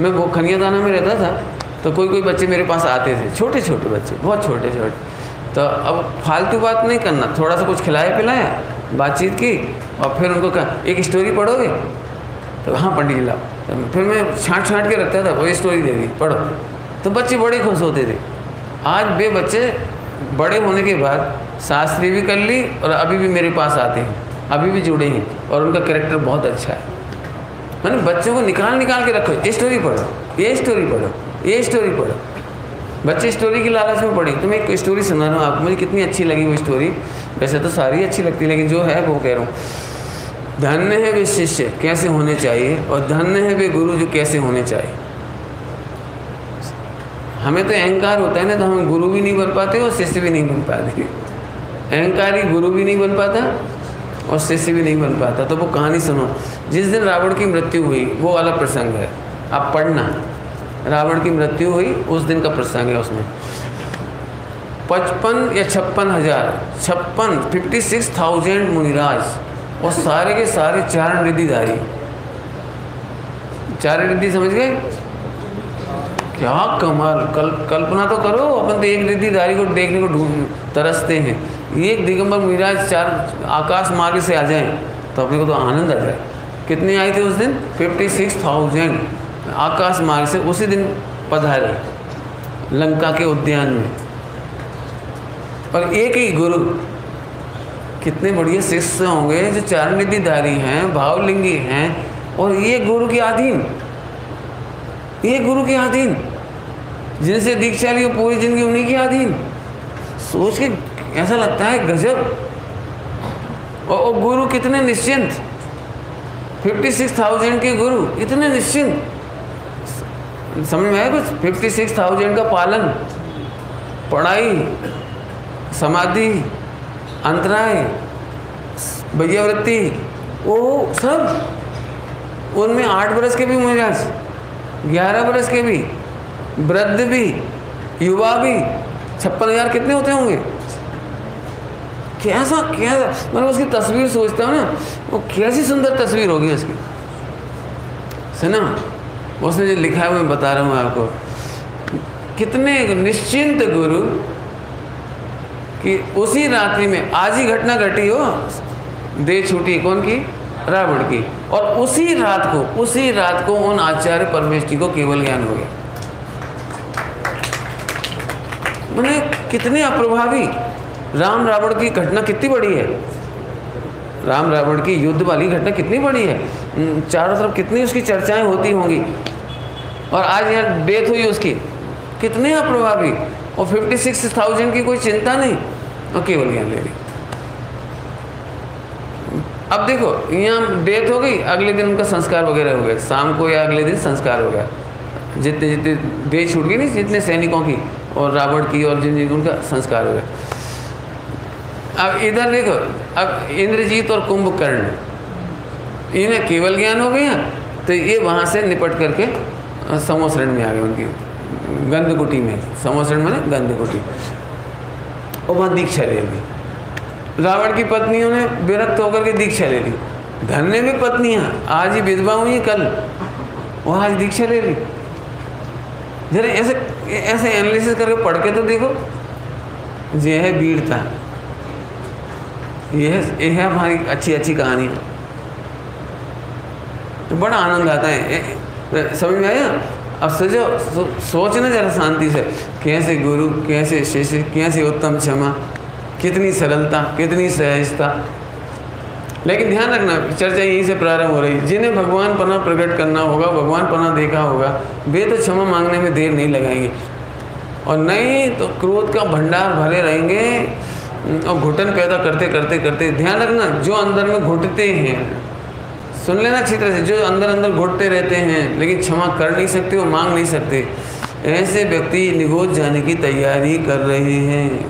मैं वो खनिया दाना में रहता था तो कोई कोई बच्चे मेरे पास आते थे, छोटे छोटे बच्चे, बहुत छोटे छोटे। तो अब फालतू बात नहीं करना, थोड़ा सा कुछ खिलाया पिलाया, बातचीत की, और फिर उनको कहा, एक स्टोरी पढ़ोगे? तो हाँ पंडित जी, लाओ। तो फिर मैं छाँट छाँट के रखता था, वही स्टोरी दे दी, पढ़ो। तो बच्चे बड़े खुश होते थे। आज वे बच्चे बड़े होने के बाद शास्त्री भी कर ली और अभी भी मेरे पास आते हैं, अभी भी जुड़े हैं, और उनका करेक्टर बहुत अच्छा है। मैंने बच्चों को निकाल निकाल के रखो। ये स्टोरी पढ़ो, ये स्टोरी पढ़ो, ये स्टोरी पढ़ो। बच्चे स्टोरी की लालच में पढ़ी तो मैं एक स्टोरी सुना रहा हूँ आपको मुझे कितनी अच्छी लगी वो स्टोरी वैसे तो सारी अच्छी लगती लेकिन जो है वो कह रहा हूँ। धन्य है वे शिष्य, कैसे होने चाहिए? और धन्य है वे गुरु जो कैसे होने चाहिए? हमें तो अहंकार होता है ना तो हम गुरु भी नहीं बन पाते और शिष्य भी नहीं बन पाते। अहंकारी गुरु भी नहीं बन पाता और शिष्य भी नहीं बन पाता। तो वो कहानी सुनो। जिस दिन रावण की मृत्यु हुई, वो अलग प्रसंग है। आप पढ़ना। रावण की मृत्यु हुई, उस दिन का प्रसंग है उसमें। पचपन या छप्पन हज़ार, छप्पन फिफ्टी सिक्स थाउज़ेंड मुनिराज और सारे के सारे चारण रिद्धिधारी। चारण रिद्धि समझ गए? क्या कमाल। कल कल्पना तो करो, अपन तो एक रिद्धिधारी को देखने को ढूंढ तरसते हैं। एक दिगंबर मुनिराज चार आकाश मार्ग से आ जाएँ तो अपने को तो आनंद आ जाए। कितने आए थे उस दिन? फिफ्टी सिक्स थाउज़ेंड आकाश मार्ग से उसी दिन पधारे, लंका के उद्यान में। और एक ही गुरु, कितने बढ़िया शिष्य होंगे, जो चार निधिधारी हैं, भावलिंगी हैं, और ये गुरु के अधीन ये गुरु के अधीन जिनसे दीक्षा ली पूरी ज़िंदगी उन्हीं के अधीन सोच के ऐसा लगता है? गजब। और, गुरु कितने निश्चिंत। फिफ्टी सिक्स थाउज़ेंड के गुरु इतने निश्चिंत। समझ में आया कुछ? फिफ्टी सिक्स थाउज़ेंड का पालन पढ़ाई समाधि अंतराय भैयावृत्ति वो सब। उनमें आठ बरस के भी महाराज ग्यारह बरस के भी वृद्ध भी युवा भी। छप्पन हज़ार कितने होते होंगे? कैसा कैसा मतलब उसकी तस्वीर सोचता हूँ ना, वो कैसी सुंदर तस्वीर होगी उसकी। सुना, उसने जो लिखा है मैं बता रहा हूँ आपको। कितने निश्चिंत गुरु कि उसी रात्रि में आज ही घटना घटी हो दे छूटी कौन की? रावण की। और उसी रात को, उसी रात को उन आचार्य परमेश जी को केवल ज्ञान हो गया। मैंने कितने अप्रभावी राम रावण की घटना कितनी बड़ी है? राम रावण की युद्ध वाली घटना कितनी बड़ी है? चारों तरफ़ कितनी उसकी चर्चाएँ होती होंगी? और आज यहाँ डेथ हुई उसकी। कितने अप्रभावी और फिफ्टी सिक्स थाउज़ेंड की कोई चिंता नहीं? और केवल ज्ञान ले ली। अब देखो, यहाँ डेथ हो गई, अगले दिन उनका संस्कार वगैरह हो गया शाम को या अगले दिन संस्कार हो गया। जितने जितने देश छूट गई नहीं जितने सैनिकों की और रावण की और जिन जिन उनका संस्कार हो गया। अब इधर देखो, अब इंद्रजीत और कुंभकर्ण, इन्हें केवल ज्ञान हो गया तो ये वहाँ से निपट करके समोसरण में आ गए उनकी, गंधकुटी में समोसरण में गंधकुटी। और वहाँ दीक्षा ले ली। रावण की पत्नियों ने विरक्त होकर के दीक्षा ले ली। धन्य भी पत्नियाँ, आज ही विधवा हुई कल। वहाँ आज दीक्षा ले ली। जरा ऐसे ऐसे एनालिसिस करके पढ़ के तो देखो। ये है वीरता। ये ये है हमारी अच्छी अच्छी कहानियाँ तो बड़ा आनंद आता है समझ में आया? अब सजो सो, सोचना जरा शांति से कैसे गुरु कैसे शिष्य कैसे उत्तम क्षमा कितनी सरलता कितनी सहजता। लेकिन ध्यान रखना चर्चा यहीं से प्रारंभ हो रही है। जिन्हें भगवान पना प्रकट करना होगा भगवान पना देखा होगा वे तो क्षमा मांगने में देर नहीं लगाएँगे। और नहीं तो क्रोध का भंडार भरे रहेंगे। और घुटन पैदा करते करते करते, ध्यान रखना, जो अंदर में घुटते हैं, सुन लेना अच्छी तरह से, जो अंदर अंदर घुटते रहते हैं, लेकिन क्षमा कर नहीं सकते और मांग नहीं सकते, ऐसे व्यक्ति निगोज जाने की तैयारी कर रहे हैं।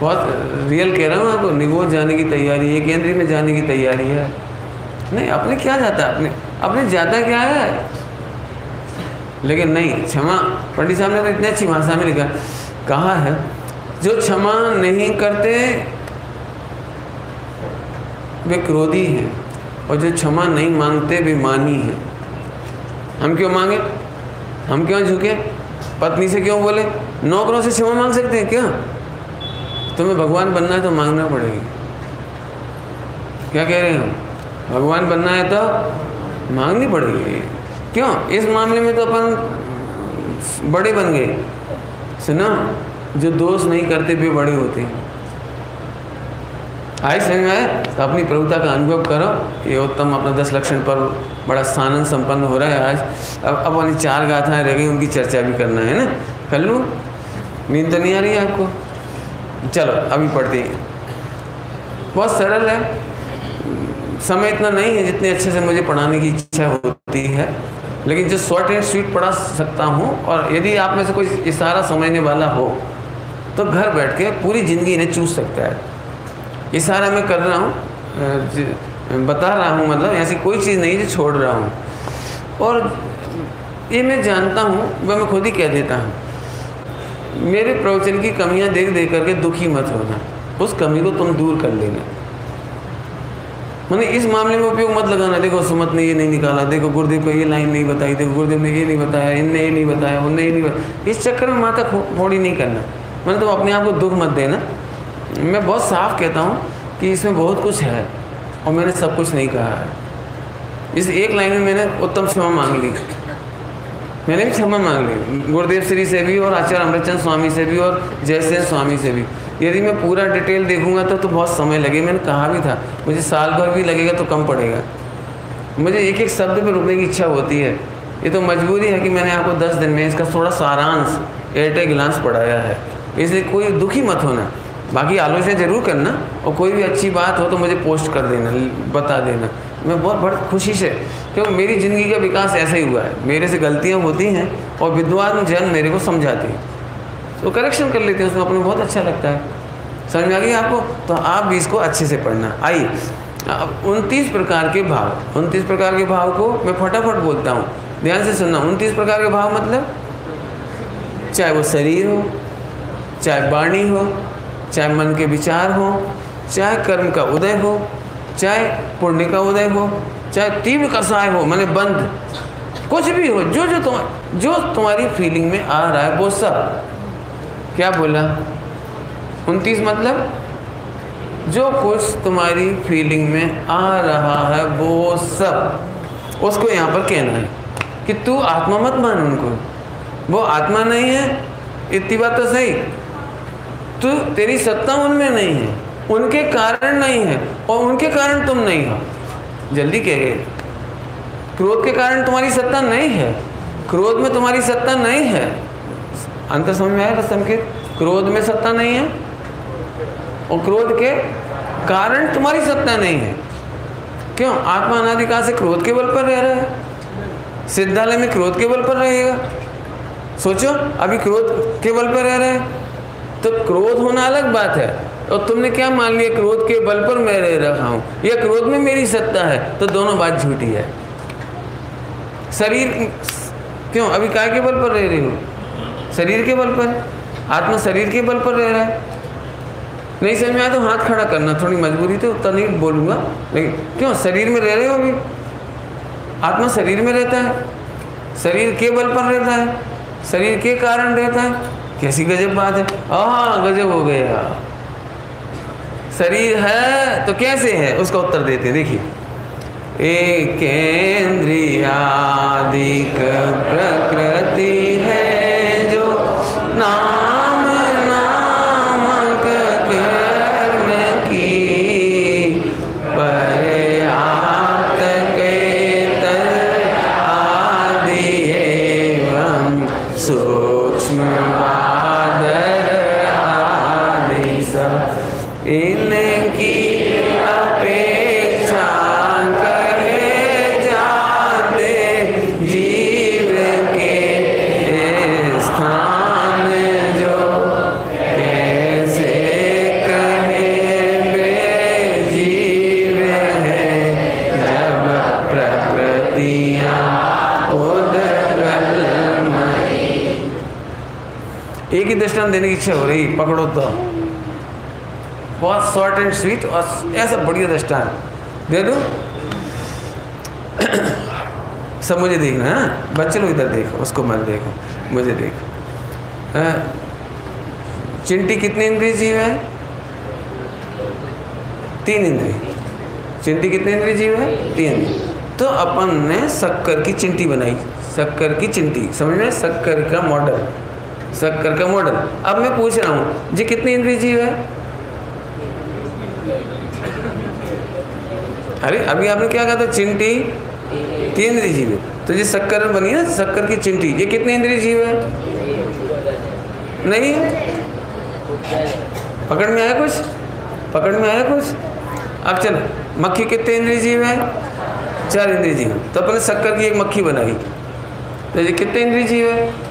बहुत रियल कह रहा हूँ आपको निगोज जाने की तैयारी है, केंद्रीय में जाने की तैयारी है। नहीं, अपने क्या जाता अपने अपने जाता क्या है? लेकिन नहीं, क्षमा, पंडित साहब ने तो इतनी अच्छी भाषा में लिखा, कहा है? जो क्षमा नहीं करते, वे क्रोधी हैं। और जो क्षमा नहीं मांगते, वे मानी हैं। हम क्यों मांगे? हम क्यों झुके? पत्नी से क्यों बोले? नौकरों से क्षमा मांग सकते हैं क्या? तुम्हें भगवान बनना है तो मांगना पड़ेगी। क्या कह रहे हैं भगवान बनना है तो मांगनी पड़ेगी। क्यों? इस मामले में तो अपन बड़े बन गए। सुना। जो दोष नहीं करते भी बड़े होते हैं। समझ में तो अपनी प्रभुता का अनुभव करो ये उत्तम अपना दस लक्षण पर बड़ा सानंद संपन्न हो रहा है आज। अब अब वाली चार गाथाएँ रह गई, उनकी चर्चा भी करना है ना? कर लूँ नींद तो नहीं आ रही है आपको? चलो, अभी पढ़ते हैं। बहुत सरल है। समय इतना नहीं है जितने अच्छे से मुझे पढ़ाने की इच्छा होती है। लेकिन जो शॉर्ट एंड स्वीट पढ़ा सकता हूँ, और यदि आप में से कोई इशारा समझने वाला हो तो घर बैठ के पूरी ज़िंदगी इन्हें चूस सकता है। ये सारा मैं कर रहा हूँ बता रहा हूँ मतलब ऐसी कोई चीज़ नहीं जो छोड़ रहा हूँ। और ये मैं जानता हूँ, वह मैं खुद ही कह देता हूँ, मेरे प्रवचन की कमियाँ देख देख करके दुखी मत होना, उस कमी को तुम दूर कर लेना। मैंने इस मामले में उपयोग मत लगाना, देखो सुमत ने ये नहीं निकाला, देखो गुरुदेव को ये लाइन नहीं बताई, देखो गुरुदेव ने ये नहीं बताया, इनने ये नहीं बताया, उनने ये नहीं बताया। इस चक्कर में माता फोड़ी नहीं करना। मैंने तो अपने आप को दुख मत देना। मैं बहुत साफ़ कहता हूँ कि इसमें बहुत कुछ है और मैंने सब कुछ नहीं कहा है। इस एक लाइन में मैंने उत्तम क्षमा मांग ली। मैंने भी क्षमा मांग ली। गुरुदेव श्री से भी और आचार्य अमृतचंद स्वामी से भी और जयसेन स्वामी से भी। यदि मैं पूरा डिटेल देखूँगा तो तो बहुत समय लगे मैंने कहा भी था, मुझे साल भर भी लगेगा तो कम पड़ेगा। मुझे एक एक शब्द पर रुकने की इच्छा होती है। ये तो मजबूरी है कि मैंने आपको दस दिन में इसका थोड़ा सारांश, एयरटेल ग्लांस पढ़ाया है। इसलिए कोई दुखी मत होना। बाकी आलोचना ज़रूर करना और कोई भी अच्छी बात हो तो मुझे पोस्ट कर देना, बता देना। मैं बहुत बड़ी खुशी से, क्योंकि मेरी ज़िंदगी का विकास ऐसा ही हुआ है। मेरे से गलतियाँ होती हैं और विद्वान जन मेरे को समझाते हैं। तो करेक्शन कर लेते हैं, उसमें अपने बहुत अच्छा लगता है। समझ में आ गई आपको? तो आप भी इसको अच्छे से पढ़ना। आइए, अब उनतीस प्रकार के भाव। उनतीस प्रकार के भाव को मैं फटाफट बोलता हूँ। ध्यान से सुनना, उनतीस प्रकार के भाव मतलब? चाहे वो शरीर हो चाहे वाणी हो, चाहे मन के विचार हो, चाहे कर्म का उदय हो, चाहे पुण्य का उदय हो, चाहे तीव्र कसाय हो, मैंने बंद। कुछ भी हो, जो जो तुम जो तुम्हारी फीलिंग में आ रहा है, वो सब। क्या बोला? उनतीस मतलब? जो कुछ तुम्हारी फीलिंग में आ रहा है, वो सब। उसको यहाँ पर कहना है कि तू आत्मा मत मान उनको। वो आत्मा नहीं है, इतनी बात तो सही। तू तेरी सत्ता उनमें नहीं है, उनके कारण नहीं है और उनके कारण तुम नहीं हो। जल्दी कह गए क्रोध के कारण तुम्हारी सत्ता नहीं है। क्रोध में तुम्हारी सत्ता नहीं है। अंतर समझ में आया संकेत? क्रोध में सत्ता नहीं है और क्रोध के कारण तुम्हारी सत्ता नहीं है। क्यों? आत्मा अनाधिकाल से क्रोध के बल पर रह रहा है? सिद्धालय में क्रोध के बल पर रहेगा। सोचो, अभी क्रोध के बल पर रह रहे हैं। तो क्रोध होना अलग बात है। और तुमने क्या मान लिया, क्रोध के बल पर मैं रह रहा हूँ? या क्रोध में मेरी सत्ता है तो दोनों बात झूठी है। शरीर, क्यों? अभी काय के बल पर रह रही हो। शरीर के बल पर? आत्मा शरीर के बल पर रह रहा है। नहीं समझ में आया तो हाथ खड़ा करना, थोड़ी मजबूरी तो उतना नहीं बोलूँगा। लेकिन क्यों? शरीर में रह रहे हो अभी? आत्मा शरीर में रहता है। शरीर के बल पर रहता है। शरीर के कारण रहता है। कैसी गजब बात है? हाँ गजब हो गया। शरीर है तो कैसे है? उसका उत्तर देते देखिए। एक केंद्रियादिक प्रकृति है जो नाम ही इच्छा हो रही पकड़ो तो। बहुत शॉर्ट एंड स्वीट और ऐसा बढ़िया दृष्टांत। दे दो सब मुझे देखना है? बच्चे लोग इधर देखो उसको मत देखो मुझे देखो। हाँ, चिंटी कितनी इंद्रिय जीव है? तीन इंद्रिय। चिंटी कितने इंद्रिय जीव है? तीन। तो अपन ने शक्कर की चिंटी बनाई शक्कर की चिंटी समझ में? शक्कर का मॉडल शक्कर का मॉडल अब मैं पूछ रहा हूँ, जी कितनी इंद्रिय जीव है? अरे, अभी आपने क्या कहा था? चिंटी? तीन इंद्रिय जीव है। तो ये शक्कर बनी है ना? शक्कर की चिंटी। ये कितनी इंद्रिय जीव है? नहीं पकड़ में आया कुछ? पकड़ में आया कुछ? अब चल, मक्खी कितने इंद्रिय जीव है? चार इंद्रिय जीव। तो अपने शक्कर की एक मक्खी बनाई। तो ये कितने इंद्रिय जीव है?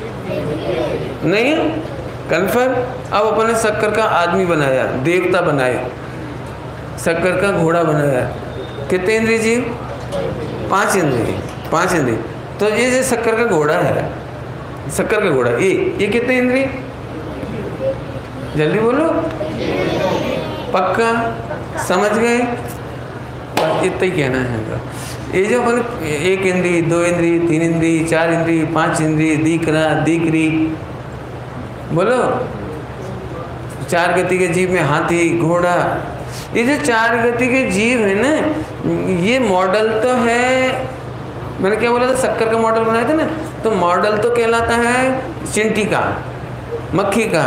नहीं कन्फर्म अब अपन ने शक्कर का आदमी बनाया, देवता बनाए। शक्कर का घोड़ा बनाया। कितने इंद्रिय जीव? पाँच इंद्रिय। पाँच इंद्रिय। तो ये जो शक्कर का घोड़ा है, शक्कर का घोड़ा, ये ये कितने इंद्रिय? जल्दी बोलो। पक्का? समझ गए? इतना ही कहना है। ये जो अपन, एक इंद्री दो इंद्री तीन इंद्री चार इंद्री पाँच इंद्री दीकरा, दीकरी बोलो। चार गति के जीव में हाथी, घोड़ा, ये जो चार गति के जीव है ना, ये मॉडल तो है, मैंने क्या बोला था, शक्कर का मॉडल बनाया था ना तो मॉडल तो कहलाता है चिंटी का, मक्खी का,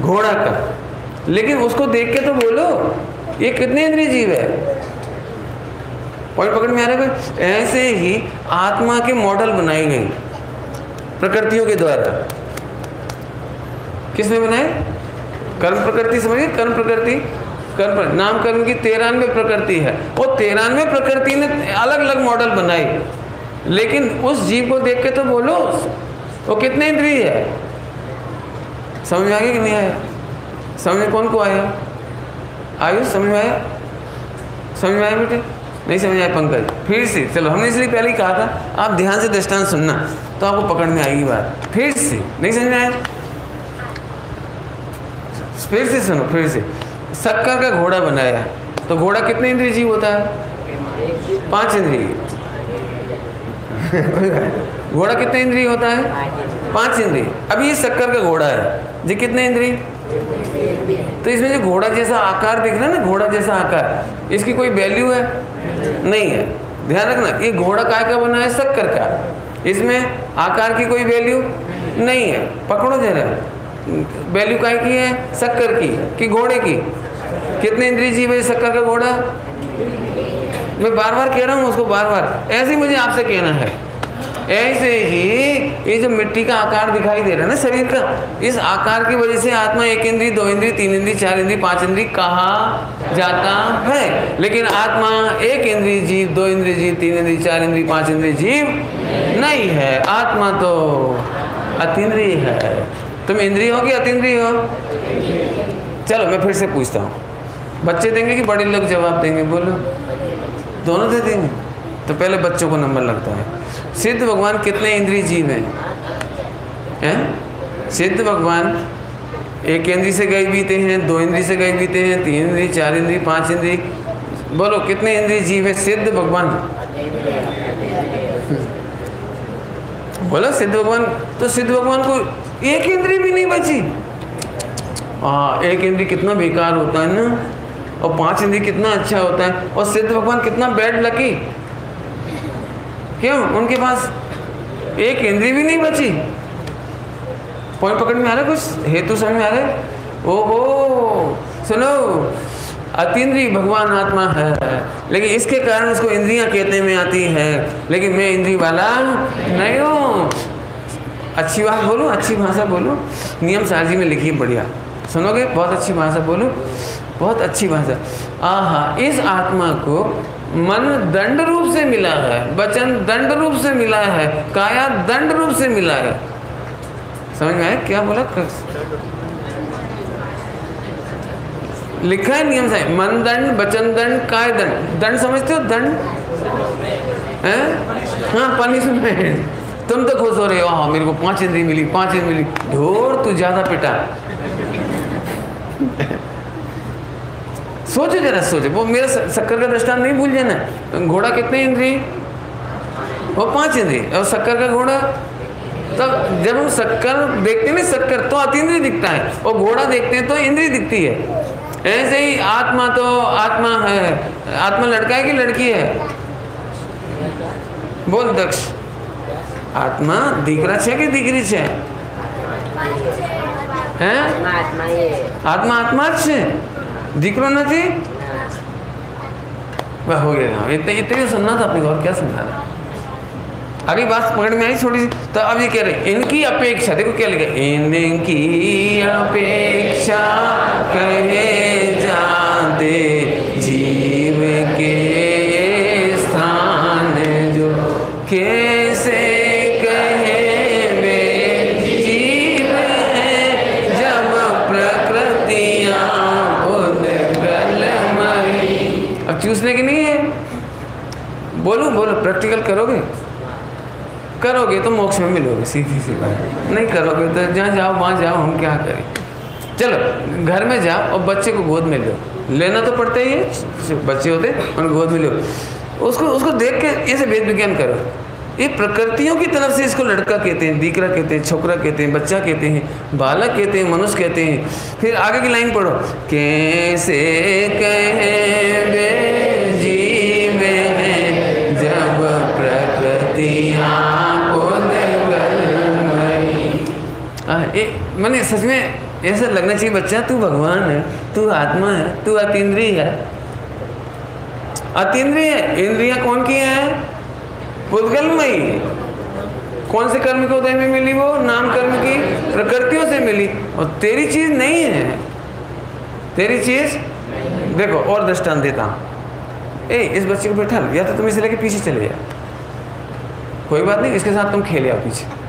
घोड़ा का। लेकिन उसको देख के तो बोलो, ये कितने इंद्रिय जीव है। पॉइंट पकड़ में आ रहा है ऐसे ही आत्मा के मॉडल बनाए गए प्रकृतियों के द्वारा। किसने बनाए कर्म प्रकृति समझिए, कर्म प्रकृति, कर्म नाम कर्म की तेरानवे प्रकृति है। वो तेरानवे प्रकृति ने अलग अलग मॉडल बनाए लेकिन उस जीव को देख के तो बोलो, वो कितने इंद्रिय है? समझ में कि नहीं आया? समझ में कौन को आया? आयुष, समझ में आया? समझ में आया बेटे? नहीं समझ आए पंकज। फिर से, चलो, हमने इसलिए पहले ही कहा था, आप ध्यान से दृष्टांत सुनना तो आपको पकड़ में आएगी बात। फिर से, नहीं समझ में आया? फिर से सुनो, फिर से। शक्कर का घोड़ा बनाया। तो घोड़ा कितने इंद्रिय जीव होता है? पाँच इंद्रिय। घोड़ा कितने इंद्रिय होता है? पाँच इंद्रिय। अभी ये शक्कर का घोड़ा है। जी कितने इंद्रिय? तो इसमें जो घोड़ा जैसा आकार दिख रहा है ना, घोड़ा जैसा आकार, इसकी कोई वैल्यू है? नहीं है। ध्यान रखना, ये घोड़ा काय का बना है? शक्कर का। इसमें आकार की कोई वैल्यू नहीं है। पकड़ो जरा। वैल्यू काय की है? शक्कर की, कि घोड़े की। कितने इंद्रिय जीव है शक्कर का घोड़ा? मैं बार बार कह रहा हूँ उसको बार बार ऐसे ही मुझे आपसे कहना है। ऐसे ही ये जो मिट्टी का आकार दिखाई दे रहा है ना शरीर का, इस आकार की वजह से आत्मा एक इंद्री दो इंद्री तीन इंद्री चार इंद्री पाँच इंद्री कहा जाता है? लेकिन आत्मा एक इंद्री जीव, दो इंद्री जीव, तीन इंद्री चार इंद्री पाँच इंद्री जीव नहीं है। आत्मा तो अतिद्रीय है। तुम इंद्रिय हो कि अतिद्रीय हो। चलो, मैं फिर से पूछता हूँ। बच्चे देंगे कि बड़े लोग जवाब देंगे? बोलो। दोनों दे देंगे। तो पहले बच्चों को नंबर लगता है। सिद्ध भगवान कितने इंद्रिय जीव हैं? हैं? सिद्ध भगवान एक इंद्री से गए बीते हैं, दो इंद्री से गए बीते हैं, तीन इंद्री चार इंद्री पाँच इंद्री बोलो, कितने इंद्रिय जीव है? सिद्ध भगवान। बोलो, सिद्ध भगवान तो सिद्ध भगवान को एक इंद्री भी नहीं बची। हाँ एक इंद्री कितना बेकार होता है ना, और पाँच इंद्री कितना अच्छा होता है, और सिद्ध भगवान कितना बैड लकी क्यों? उनके पास एक इंद्री भी नहीं बची। पॉइंट पकड़ में आ रहा कुछ? हेतु समझ में आ रहा ओहो, सुनो, अतीन्द्रिय भगवान आत्मा है। लेकिन इसके कारण उसको इंद्रियाँ कहने में आती है। लेकिन मैं इंद्री वाला नहीं हूँ। अच्छी बात बोलो, अच्छी भाषा बोलो, नियम सारजी में लिखी बढ़िया। सुनोगे? बहुत अच्छी भाषा बोलो, बहुत अच्छी भाषा। आहा, इस आत्मा को मन दंड रूप से मिला है, वचन दंड रूप से मिला है, काया दंड रूप से मिला है। समझ में आया? क्या बोला? लिखा है नियम से मन दंड, वचन दंड, काय दंड। दंड समझते हो? दंड? हाँ? पनिशमेंट तुम तो खुश हो रहे हो। हाँ मेरे को पाँच इंद्री मिली, पाँच इंद्री मिली। ढोर, तू ज़्यादा पिटा। सोचो जरा, सोचो। वो मेरा शक्कर का दृष्टान नहीं भूल जाना। घोड़ा कितने इंद्री? वो पाँच इंद्री। और शक्कर का घोड़ा? तब जब हम शक्कर देखते ना, शक्कर तो अतिद्री दिखता है। और घोड़ा देखते हैं तो इंद्री दिखती है। ऐसे ही आत्मा तो आत्मा है आत्मा लड़का है कि लड़की है? बोल दक्ष। आत्मा દીકરા છે કે દીકરી છે હે આત્મા આત્મા જ છે દીકરો નથી हो गया इतने इतने सुनना था अपने और क्या सुनना था अगली बात पकड़ में आई थोड़ी सी तो अब ये कह रहे इनकी अपेक्षा देखो क्या लिखा इनकी अपेक्षा कहे जाते जीव के स्थान जो कैसे चूसने की नहीं है। बोलो बोलो प्रैक्टिकल करोगे? करोगे तो मोक्ष में मिलोगे, सीधी सी बात। नहीं करोगे तो जहाँ जाओ, वहाँ जाओ, हम क्या करें? चलो, घर में जाओ और बच्चे को गोद में लो। लेना तो पड़ता ही है, बच्चे होते उनको गोद में लो। उसको उसको देख के ऐसे वेद विज्ञान करो। ये प्रकृतियों की तरफ़ से इसको लड़का कहते हैं, दीकरा कहते हैं, छोकरा कहते हैं, बच्चा कहते हैं, बालक कहते हैं, मनुष्य कहते हैं। फिर आगे की लाइन पढ़ो। कैसे कहे मैंने सच में ऐसा लगना चाहिए, बच्चा, तू भगवान है, तू आत्मा है, तू अतीन्द्रिय है। अतीन्द्रिय, इंद्रिया कौन की है? पुद्गलमयी। कौन से कर्म के उदय में मिली वो? नाम कर्म की प्रकृतियों से मिली। और तेरी चीज़ नहीं है। तेरी चीज़? देखो, और दृष्टान देता हूँ। ए, इस बच्चे को बैठा या तो तुम इसे लेके पीछे चले जाओ। कोई बात नहीं, इसके साथ तुम खेले आओ पीछे।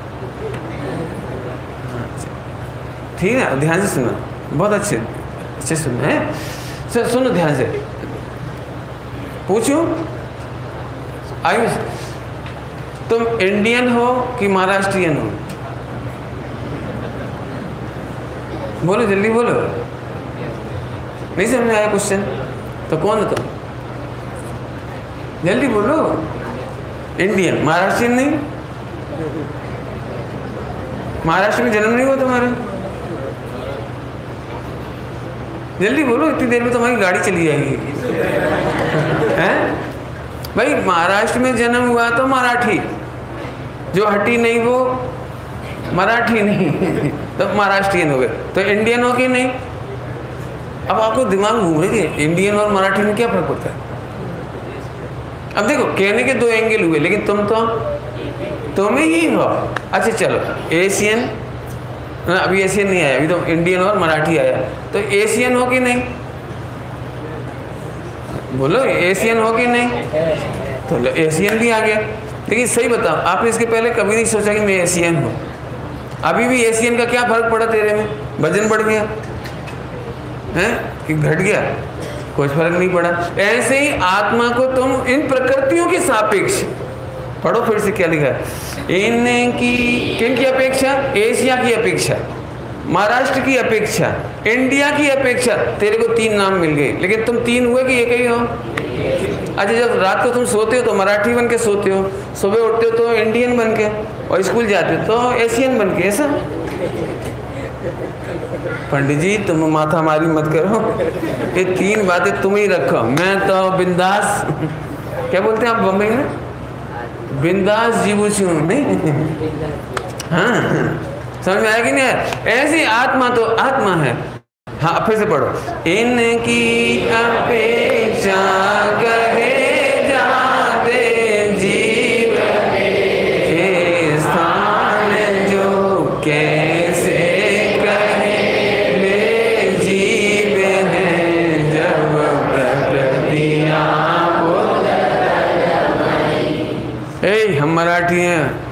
ठीक है, ध्यान से सुनो। बहुत अच्छे अच्छे सुनो, है? सर सुनो ध्यान से। पूछूँ? आयुष तुम इंडियन हो कि महाराष्ट्रियन हो? बोलो, जल्दी बोलो। नहीं समझ आया क्वेश्चन तो कौन है तुम? जल्दी बोलो। इंडियन, महाराष्ट्रियन नहीं? महाराष्ट्र में जन्म नहीं हुआ तुम्हारा? जल्दी बोलो, इतनी देर में तुम्हारी गाड़ी चली जाएगी। हैं? भाई, महाराष्ट्र में जन्म हुआ तो मराठी। जो हटी नहीं, वो मराठी नहीं। तो महाराष्ट्रियन हो गए। तो इंडियन हो कि नहीं? अब आपको दिमाग घूम रही है इंडियन और मराठी में क्या फ़र्क होता है? अब देखो, कहने के दो एंगल हुए, लेकिन तुम तो तुम ही हो अच्छा चलो एशियन ना, अभी एशियन नहीं आया, अभी तो इंडियन और मराठी आया। तो एशियन हो कि नहीं? बोलो एशियन हो कि नहीं? तो एशियन भी आ गया। लेकिन सही बताओ, आपने इसके पहले कभी नहीं सोचा कि मैं एशियन हूँ? अभी भी एशियन का क्या फ़र्क पड़ा तेरे में? वज़न बढ़ गया। है? कि घट गया? कुछ फ़र्क नहीं पड़ा। ऐसे ही आत्मा को तुम इन प्रकृतियों के सापेक्ष पढ़ो फिर से क्या लिखा है। इनकी किन की अपेक्षा? एशिया की अपेक्षा, महाराष्ट्र की अपेक्षा, इंडिया की अपेक्षा। तेरे को तीन नाम मिल गए, लेकिन तुम तीन हुए कि एक ही हो? अच्छा जब रात को तुम सोते हो तो मराठी बन के सोते हो, सुबह उठते हो तो इंडियन बन के, और स्कूल जाते हो तो एशियन बन के, ऐसा? पंडित जी, तुम माथा मारी मत करो। ये तीन बातें तुम ही रखो। मैं तो बिंदास, क्या बोलते हैं आप, बम्बई में? बिंदास जीवू छू नहीं? हाँ समझ में आया कि नहीं ऐसी आत्मा तो आत्मा है। हाँ फिर से पढ़ो। इनकी अपेक्षा कहे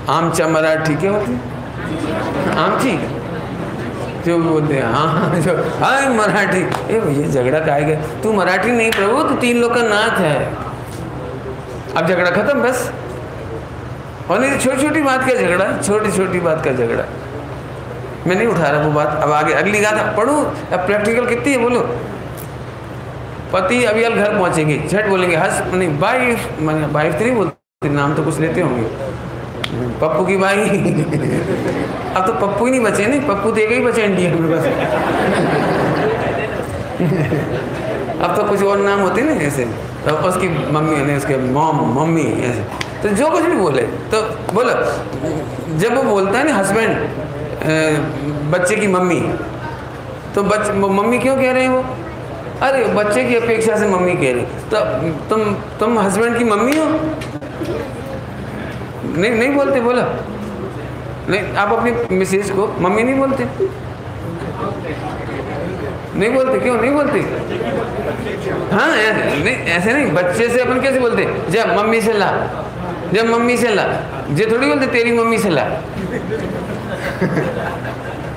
हैं आमचा मराठी क्या होती? आमची जो बोलते हैं हाँ जो हाँ मराठी। ए भैया, झगड़ा का? गया तू मराठी नहीं प्रभु, तू तीन लोग का नाथ है। अब झगड़ा खत्म, बस। और नहीं छोटी छोटी बात का झगड़ा छोटी छोटी बात का झगड़ा। मैं नहीं उठा रहा वो बात। अब आगे, अगली गाथा पढ़ो? अब प्रैक्टिकल कितनी है, बोलो। पति अभी घर पहुँचेंगे। झट बोलेंगे, हस नहीं वाइफ मैंने वाइफ तो नहीं बोलते, नाम तो कुछ लेते होंगे। पप्पू की भाई। अब तो पप्पू ही नहीं बचे नहीं पप्पू देगा ही बचे इंडिया में बस। अब तो कुछ और नाम होते ना ऐसे। तो उसकी मम्मी ने, उसके मॉम, मम्मी, ऐसे। तो जो कुछ भी बोले तो बोलो। जब वो बोलता है ना हस्बैंड बच्चे की मम्मी तो बच, मम्मी क्यों कह रहे हैं वो? अरे, बच्चे की अपेक्षा से मम्मी कह रही तो तुम तुम हस्बैंड की मम्मी हो? नहीं नहीं बोलते, बोला। नहीं, आप अपनी मिसेज को मम्मी नहीं बोलते? नहीं बोलते, क्यों? नहीं बोलते? हाँ ऐसे नहीं ऐसे नहीं, बच्चे से अपन कैसे बोलते? जब मम्मी से ला, जब मम्मी से ला। जे थोड़ी बोलते, तेरी मम्मी से ला।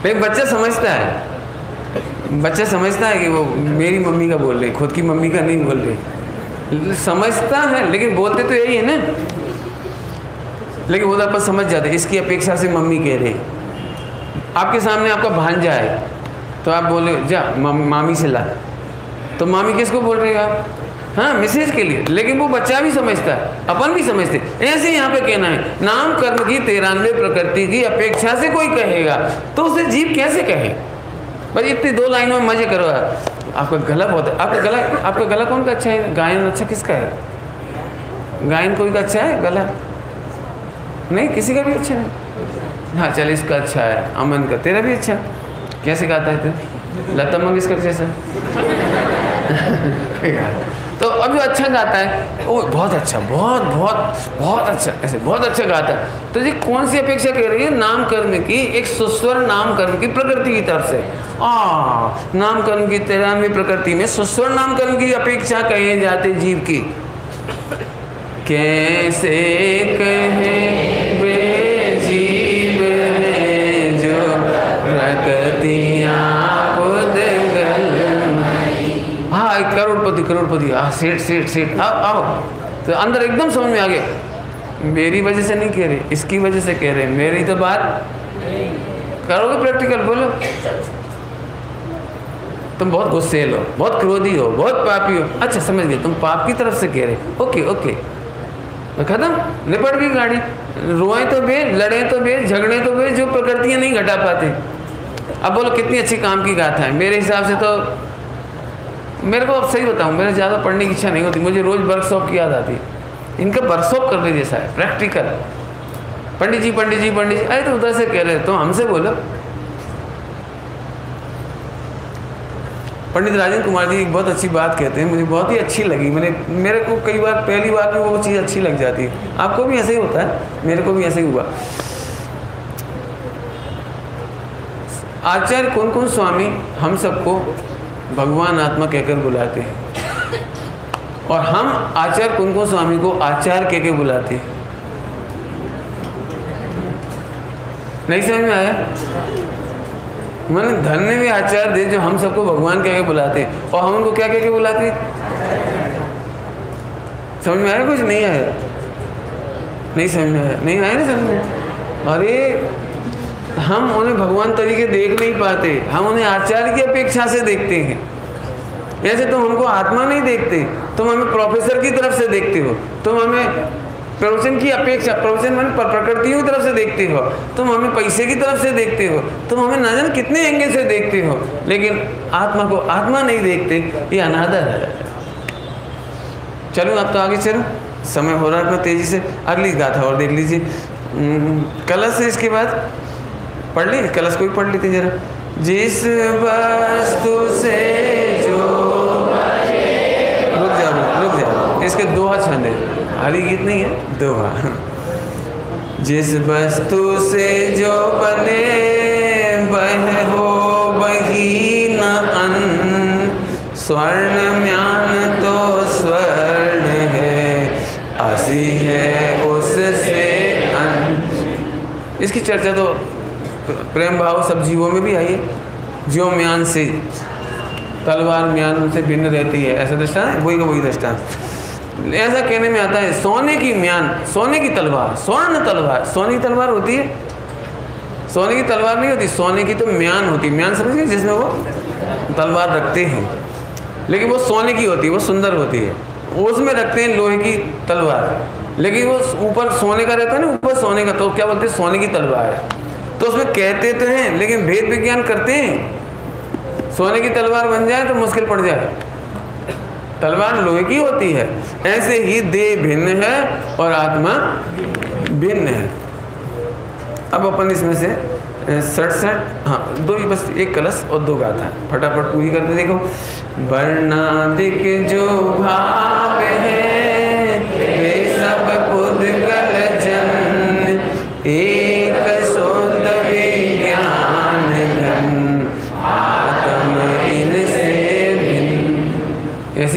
लेकिन बच्चा समझता है। बच्चा समझता है कि वो मेरी मम्मी का बोल रहे, खुद की मम्मी का नहीं बोल रहे। समझता है, लेकिन बोलते तो यही है ना। लेकिन वो पर समझ जाते इसकी अपेक्षा से मम्मी कह रहे आपके सामने आपका भांजा है तो आप बोले जा, मामी से ला। तो मामी किसको बोल रहे हो आप? हाँ मिसेज के लिए। लेकिन वो बच्चा भी समझता है, अपन भी समझते ऐसे यहाँ पे कहना है, नाम, कर्म की, तेरानवे प्रकृति की अपेक्षा से कोई कहेगा तो उसे जीव कैसे कहे? बस इतनी दो लाइनों में मज़े करो। आपका गला बहुत है। आपका गला आपका गला कौन का अच्छा है? गायन अच्छा किसका है? गायन कोई का अच्छा है? गला। नहीं, किसी का भी अच्छा नहीं हाँ चल, इसका अच्छा है। अमन का, तेरा भी अच्छा कैसे गाता है तू? लता मंगेशकर जैसा। तो अब जो अच्छा गाता है। वो बहुत अच्छा बहुत बहुत बहुत अच्छा ऐसे बहुत अच्छा गाता है। तो जी, कौन सी अपेक्षा कह रही है? नाम कर्म की, एक सुस्वर नाम कर्म की प्रकृति की तरफ़ से। आ, नाम कर्म की तेरानवे प्रकृति में सुस्वर नाम कर्म की अपेक्षा कहे जाते जीव की। कैसे कहे? हाँ करोड़पति करोड़पति। हाँ सेठ सेठ सेठ। आओ आओ। तो अंदर एकदम समझ में आ गया। मेरी वजह से नहीं कह रहे, इसकी वजह से कह रहे। मेरी तो बात करोगे प्रैक्टिकल बोलो। तुम बहुत गुस्से हो, बहुत क्रोधी हो, बहुत पापी हो। अच्छा समझ गए तुम पाप की तरफ़ से कह रहे। Okay okay. खत्म। निपट गई गाड़ी। रोए तो बे लड़े तो बे झगड़े तो बे जो प्रकृतियाँ नहीं घटा पाते। अब बोलो, कितनी अच्छी काम की गाथा है। मेरे हिसाब से तो मेरे को अब सही बताऊँ, मेरे ज़्यादा पढ़ने की इच्छा नहीं होती, मुझे रोज़ वर्कशॉप की याद आती इनका वर्कशॉप करने जैसा है प्रैक्टिकल पंडित जी पंडित जी पंडित जी, अरे तो उधर से कह रहे तो हमसे बोलो। पंडित राजेंद्र कुमार जी, एक बहुत अच्छी बात कहते हैं, मुझे बहुत ही अच्छी लगी। मैंने, मेरे को कई बार, पहली बार में वो चीज़ अच्छी लग जाती है। आपको भी ऐसे ही होता है? मेरे को भी ऐसे ही हुआ। आचार्य कौन कौन स्वामी, हम सबको भगवान आत्मा कहकर बुलाते हैं। और हम आचार्य कौन स्वामी को आचार्य कह के बुलाते हैं। नहीं समझ में आया? मैंने धन्य भी आचार्य दे जो हम सबको भगवान कह के बुलाते हैं। और हम उनको क्या कह के बुलाते समझ में आया कुछ? नहीं आया। नहीं समझ में आया। नहीं आया ना समझ में? अरे हम उन्हें भगवान तरीके देख नहीं पाते। हम उन्हें आचार्य की अपेक्षा से देखते हैं। ऐसे तुम हमको आत्मा नहीं देखते। तुम हमें प्रोफेसर की तरफ़ से देखते हो। तुम हमें प्रवचन की अपेक्षा, प्रवचन मन प्रकृतियों की तरफ़ से देखते हो। तुम हमें पैसे की तरफ़ से देखते हो। तुम हमें न जाने कितने एंगल से देखते हो। लेकिन आत्मा को आत्मा नहीं देखते, ये अनादर है। चलो अब तो आगे चलो। समय हो रहा है तेज़ी से। अगली गाथा और देख लीजिए। कलश इसके बाद। पढ़ ली, कलश को भी पढ़ लेते जरा। जिस वस्तु से जो रुक जाओ रुक जाओ इसके दोहा छंद है हरी गीत नहीं है? दोहा जिस वस्तु से जो बने वह हो वही न अन। स्वर्ण म्यान तो स्वर्ण है, असी है उससे अन। इसकी चर्चा तो प्रेम भाव सब जीवों में भी आई है जो म्यान से, तलवार म्यान से भिन्न रहती है। ऐसा दृष्टान है? वही का वही दृष्टान ऐसा कहने में आता है, सोने की म्यान, सोने की तलवार, स्वर्ण तलवार, सोने की तलवार होती है? सोने की तलवार नहीं होती, सोने की तो म्यान होती है। म्यान समझिए जिसमें वो तलवार रखते हैं। लेकिन वो सोने की होती है, वो सुंदर होती है। उसमें रखते हैं लोहे की तलवार। लेकिन वो ऊपर सोने का रहता है ना, ऊपर सोने का तो क्या बोलते हैं? सोने की तलवार। है तो उसमें कहते तो हैं, लेकिन भेद विज्ञान करते हैं। सोने की तलवार बन जाए तो मुश्किल पड़ जाए। तलवार लोहे की होती है। ऐसे ही देह भिन्न है और आत्मा भिन्न है। अब अपन इसमें से सड़सठ हाँ दो ही, बस एक कलश और दो गाथा। फटाफट पूरी करते देखो। वर्णादिक जो भाव है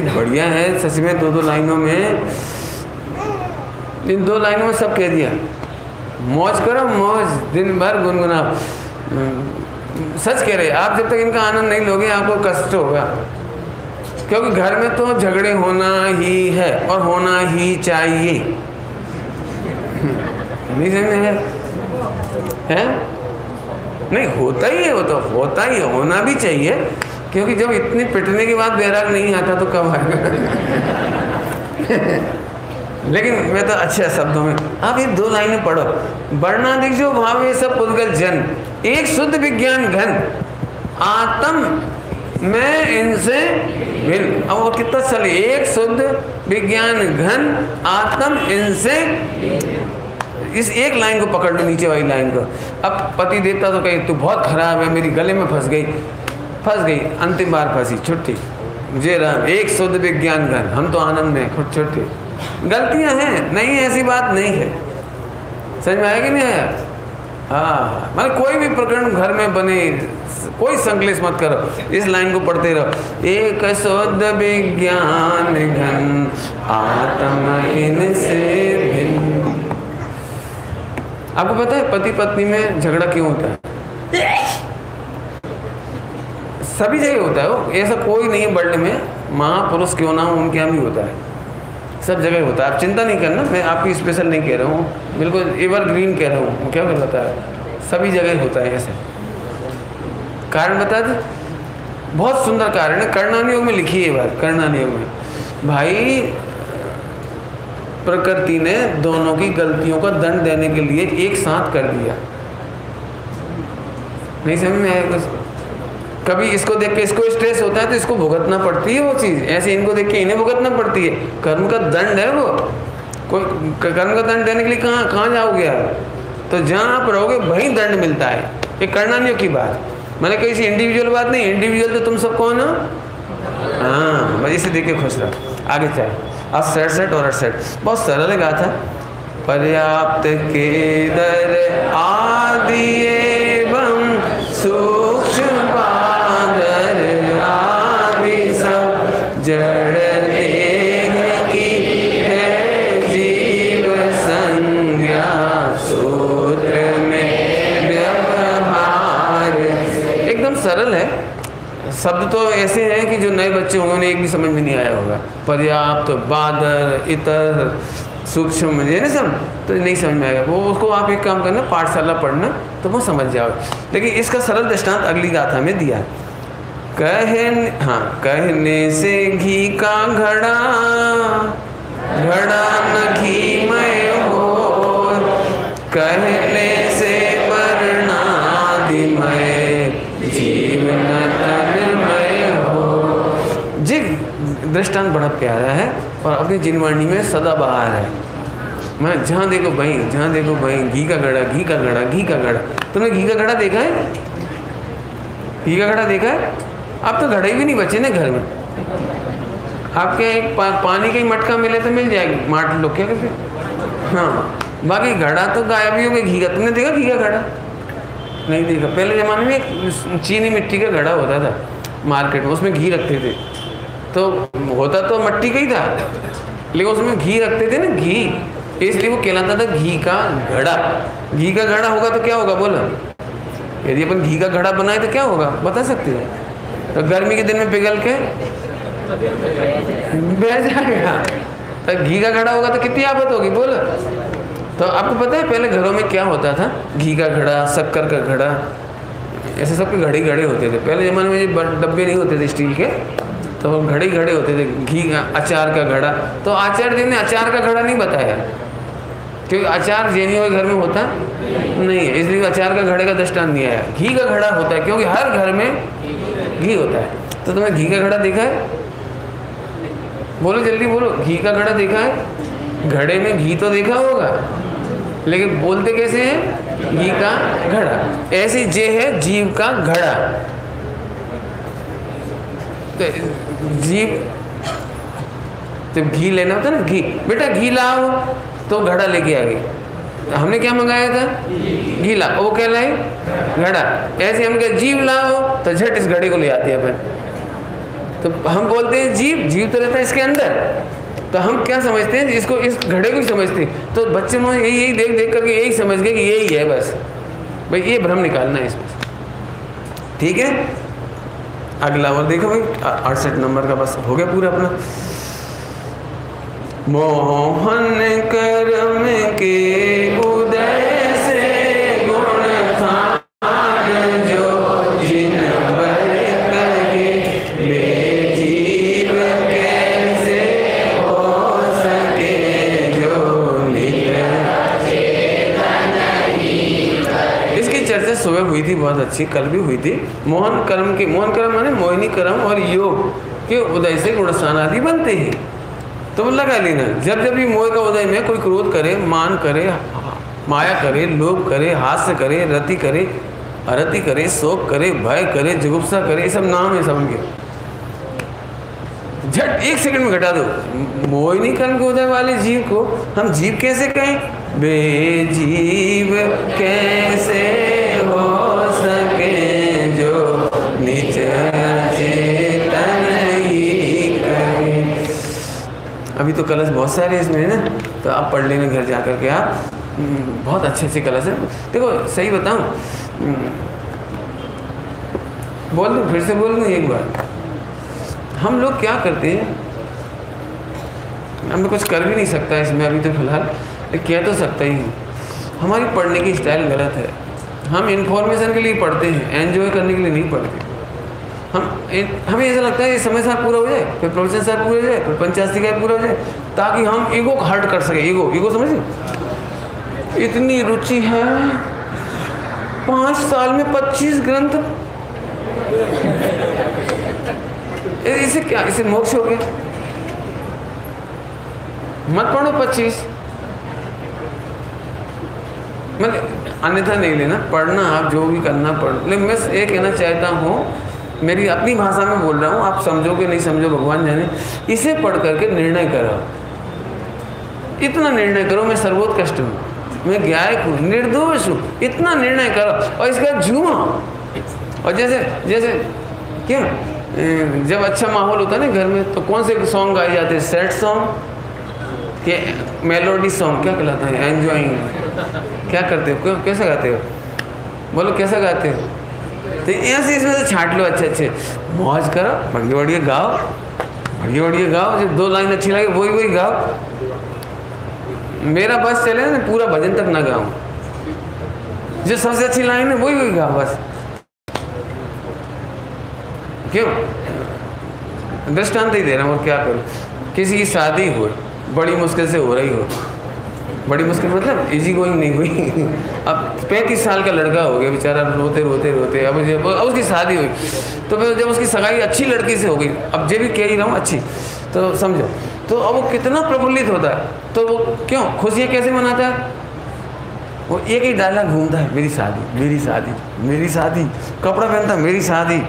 बढ़िया है। सच में दो दो लाइनों में इन दो लाइनों में सब कह दिया। मौज करो, मौज। दिन भर गुनगुना। सच कह रहे आप जब तक इनका आनंद नहीं लोगे, आपको कष्ट होगा। क्योंकि घर में तो झगड़े होना ही है और होना ही चाहिए। नहीं है हैं? नहीं, होता ही है वो तो। होता ही है, होना भी चाहिए। क्योंकि जब इतनी पिटने के बाद बैराग नहीं आता तो कब आएगा? लेकिन मैं तो अच्छे शब्दों में, आप ये दो लाइनें पढ़ो। वर्णाधिक जो भाव ये सब पुद्गल जन। एक शुद्ध विज्ञान घन। आत्म, मैं इनसे भिन्न। अब वो कितना चले? एक शुद्ध विज्ञान घन, आत्म इनसे इस एक लाइन को पकड़ लो, नीचे वाली लाइन को। अब पति देवता तो कहीं, तू बहुत खराब है, मेरी गले में फंस गई। फंस गई, अंतिम बार फंसी, छुट्टी। जे राम एक शुद्ध विज्ञान घन हम तो आनंद में खुद छुट्टी। गलतियाँ हैं, नहीं ऐसी बात नहीं है। समझ में आया कि नहीं आया? हाँ मतलब कोई भी प्रकरण घर में बने, कोई संकलेश मत करो, इस लाइन को पढ़ते रहो। एक शुद्ध विज्ञान घन, आत्म इनसे भिन्न। आपको पता है पति पत्नी में झगड़ा क्यों होता है? सभी जगह होता है वो। ऐसा कोई नहीं है वर्ल्ड में। महापुरुष क्यों ना हो, उनके यहाँ भी होता है। सब जगह होता है। आप चिंता नहीं करना, मैं आपकी स्पेशल नहीं कह रहा हूँ। बिल्कुल एवर ग्रीन कह रहा हूँ। क्या बता है सभी जगह होता है ऐसे। कारण बता दे। बहुत सुंदर कारण है। कर्णान योग में लिखी है बात कर्णान योग में। भाई, प्रकृति ने दोनों की गलतियों का दंड देने के लिए एक साथ कर दिया। नहीं समझ में आया कुछ? कभी इसको देख के इसको स्ट्रेस होता है तो इसको भुगतना पड़ती है वो चीज़। ऐसे इनको देख के इन्हें भुगतना पड़ती है। कर्म का दंड है वो। कोई कर्म का दंड देने के लिए कहाँ कहाँ जाओगे आप? तो जहाँ आप रहोगे, वहीं दंड मिलता है। ये करना नहीं की बात। मैंने कही सी इंडिविजुअल बात नहीं। इंडिविजुअल तो तुम सब कौन हो? हाँ मैं इसे देख के खुश रहा। आगे चाहे अब सेट और सेट बहुत सरल गा था पर्याप्त के दर आदि एवं सूक्ष्म शब्द तो ऐसे हैं कि जो नए बच्चे होंगे, उन्हें एक भी समझ में नहीं आया होगा। पर्याप्त बादर इतर, सूक्ष्म मुझे नहीं समझ तो नहीं समझ में आएगा। वो, उसको आप एक काम करना, पाठशाला पढ़ना तो वो समझ जाओगे लेकिन इसका सरल दृष्टांत अगली गाथा में दिया। कहने हाँ कहने से घी का घड़ा घड़ा न घी मय हो कहने से वर्णादिमय जीवन दृष्टांत बड़ा प्यारा है और अपनी जिनवाणी में सदा बाहर है। मैं जहाँ देखो भाई जहाँ देखो भाई घी का घड़ा घी का घड़ा घी का घड़ा तुमने घी का घड़ा देखा है? घी का घड़ा देखा है? अब तो घड़े भी नहीं बचे ना घर में। आपके एक पा, पानी का ही मटका मिले तो मिल जाएगी। माट लोग क्या करते हाँ। बाकी घड़ा तो गायब ही हो गया। घी का तुमने देखा घी का घड़ा नहीं देखा। पहले ज़माने में चीनी मिट्टी का घड़ा होता था मार्केट में। उसमें घी रखते थे। तो होता तो मट्टी का ही था। लेकिन उसमें घी रखते थे ना, घी। इसलिए वो कहलाता था घी का घड़ा। घी का घड़ा होगा तो क्या होगा, बोलो? यदि अपन घी का घड़ा बनाए तो क्या होगा? बता सकते हैं। तो गर्मी के दिन में पिघल के बह जाएगा। तो घी का घड़ा होगा तो कितनी आफत होगी, बोलो? तो आपको पता है पहले घरों में क्या होता था? घी का घड़ा, शक्कर का घड़ा, ऐसे सबके घड़े घड़े होते थे। पहले ज़माने में डब्बे नहीं होते थे स्टील के। तो हम घड़े घड़े होते थे, घी का, अचार का घड़ा। तो आचार्य जी ने अचार का घड़ा नहीं बताया। क्योंकि अचार जैनियों के घर में होता नहीं है, इसलिए अचार का घड़े का दृष्टान नहीं आया। घी का घड़ा होता है, क्योंकि हर घर में घी होता है। तो तुम्हें घी का घड़ा देखा है? बोलो जल्दी बोलो, घी का घड़ा देखा है? घड़े में घी तो देखा होगा, लेकिन बोलते कैसे हैं? घी का घड़ा। ऐसे जे है जीव का घड़ा। तो जीव तो घी लेना होता ना, घी। बेटा, घी लाओ तो घड़ा लेके आ गई। हमने क्या मंगाया था? घी ला। वो क्या लाई? घड़ा। ऐसे हम क्या जीव लाओ तो झट इस घड़े को ले आती है अपन। तो हम बोलते हैं, जीव जीव तो रहता है इसके अंदर। तो हम क्या समझते हैं, इसको इस घड़े को ही समझते हैं। तो बच्चे मुझे यही यही देख देख करके यही समझ गए कि यही है बस। भाई, ये भ्रम निकालना है इसमें। ठीक है? अगला और देखो भाई अड़सठ नंबर का बस हो गया पूरा अपना। मोहन कर्म के उदय से गुण जो बहुत अच्छी कल भी हुई थी। मोहन कर्म के मोहन कर्म माने मोहिनी कर्म और योग के उदय से गुणस्थान आदि बनते हैं। तो लगा लेना। जब जब भी मोह का उदय में कोई क्रोध करे, मान करे, माया करे, लोभ करे, हास्य करे, रति करे, अरति करे, शोक करे, भय करे, जुगुप्सा करे, ये सब नाम है सब उनके। झट एक सेकंड में घटा दो। मोहिनी कर्म के उदय वाले जीव को हम जीव कैसे कहें? बेजीव कैसे अभी तो कलश बहुत सारे इसमें है ना तो आप पढ़ लेना घर जा कर के आप। हम्म, बहुत अच्छे अच्छे कलश हैं। देखो सही बताऊँ हम्म, बोल दूँ फिर से बोल दूँ एक बार। हम लोग क्या करते हैं? अब मैं कुछ कर भी नहीं सकता इसमें अभी तो फ़िलहाल। कह तो सकता ही हूँ। हमारी पढ़ने की स्टाइल गलत है। हम इन्फॉर्मेशन के लिए पढ़ते हैं एन्जॉय करने के लिए नहीं पढ़ते। हम हमें ऐसा लगता है ये समय साल पूरा हो जाए, फिर प्रोफेशन साल पूरा हो जाए, फिर पंचायती का पूरा हो जाए, ताकि हम ईगो को हर्ट कर सके। ईगो ईगो समझे? इतनी रुचि है। पाँच साल में पच्चीस ग्रंथ। इसे क्या, इसे मोक्ष हो गया? मत पढ़ो पच्चीस। मतलब अन्यथा नहीं लेना, पढ़ना, आप जो भी करना पढ़ लेकिन मैं ये कहना चाहता हूँ मेरी अपनी भाषा में बोल रहा हूँ, आप समझो कि नहीं समझो, भगवान जाने। इसे पढ़ करके निर्णय करो। इतना निर्णय करो, मैं सर्वोत्कृष्ट हूँ। मैं गायक हूँ, निर्दोष हूँ। इतना निर्णय करो। और इसका झूमो। और जैसे जैसे, क्यों? जब अच्छा माहौल होता है ना घर में तो कौन से सॉन्ग गाए जाते हैं? सैड सॉन्ग के मेलोडी सॉन्ग क्या कहलाता है? एंजॉइंग क्या करते हो? कैसे गाते हो? बोलो, कैसे गाते हो? तो ऐसे इसमें से छाट लो अच्छे अच्छे। मौज करो, बढ़िया बढ़िया गाओ, बढ़िया बढ़िया गाओ, जो दो लाइन अच्छी लगे, वही वही गाओ। मेरा बस चले ना, पूरा भजन तक ना गाऊं। जो सबसे अच्छी लाइन है, वही वही गाओ बस। क्यों? दृष्टांत ही दे रहा हूँ क्या करूँ? किसी की शादी हो, बड़ी मुश्किल से हो रही हो। बड़ी मुश्किल मतलब इजी गोइंग नहीं हुई। अब पैंतीस साल का लड़का हो गया, बेचारा रोते रोते रोते। अब जब उसकी शादी हुई तो फिर जब उसकी सगाई अच्छी लड़की से हो गई, अब जे भी कह ही रहा हूँ, अच्छी। तो समझो तो अब वो कितना प्रफुल्लित होता है तो वो क्यों, खुशियाँ कैसे मनाता है? वो एक ही डायलॉग घूमता है, मेरी शादी मेरी शादी मेरी शादी। कपड़ा पहनता मेरी शादी।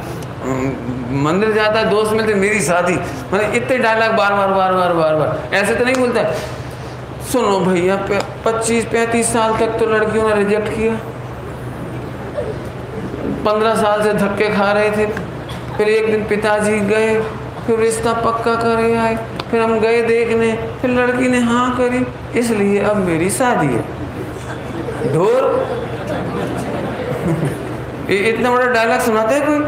मंदिर जाता है, दोस्त मिलते मेरी शादी। मतलब इतने डायलॉग बार बार बार बार बार बार। ऐसे तो नहीं बोलता सुनो भैया पच्चीस, पैंतीस साल तक तो लड़कियों ने रिजेक्ट किया। पंद्रह साल से धक्के खा रहे थे। फिर एक दिन पिताजी गए, फिर रिश्ता पक्का करे आए, फिर हम गए देखने, फिर लड़की ने हाँ करी, इसलिए अब मेरी शादी है। ढोर इतना बड़ा डायलॉग सुनाता है कोई?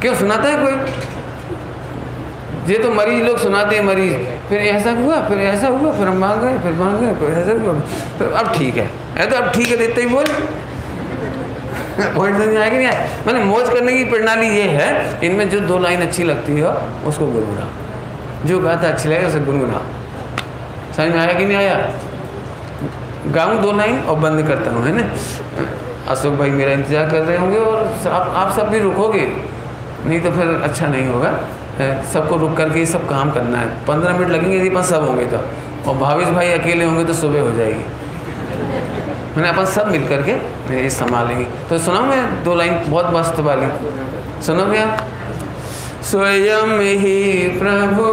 क्यों सुनाता है कोई? ये तो मरीज़ लोग सुनाते हैं, मरीज़। फिर ऐसा हुआ, फिर ऐसा हुआ, फिर हम मांग गए फिर मांग गए फिर ऐसा हुआ। फिर अब ठीक है। ऐ तो अब ठीक है, देते ही बोल। पॉइंट समझ आएगी, नहीं आए। मैंने मौज करने की प्रणाली ये है, इनमें जो दो लाइन अच्छी लगती है, उसको गुनगुना। जो गाता अच्छी लगे, उसे गुनगुना। समझ में आया कि नहीं आया? गाऊँ दो लाइन और बंद करता हूँ, है ना? अशोक भाई मेरा इंतज़ार कर रहे होंगे और आप आप सब भी रुकोगे, नहीं तो फिर अच्छा नहीं होगा। सबको रुक करके ये सब काम करना है। पंद्रह मिनट लगेंगे यदि पास सब होंगे तो। और भावेश भाई अकेले होंगे तो सुबह हो जाएगी। मैंने अपन सब मिल करके ये संभालेंगे। तो सुना मैं दो लाइन बहुत मस्त वाली। सुनो भैया स्वयं ही प्रभु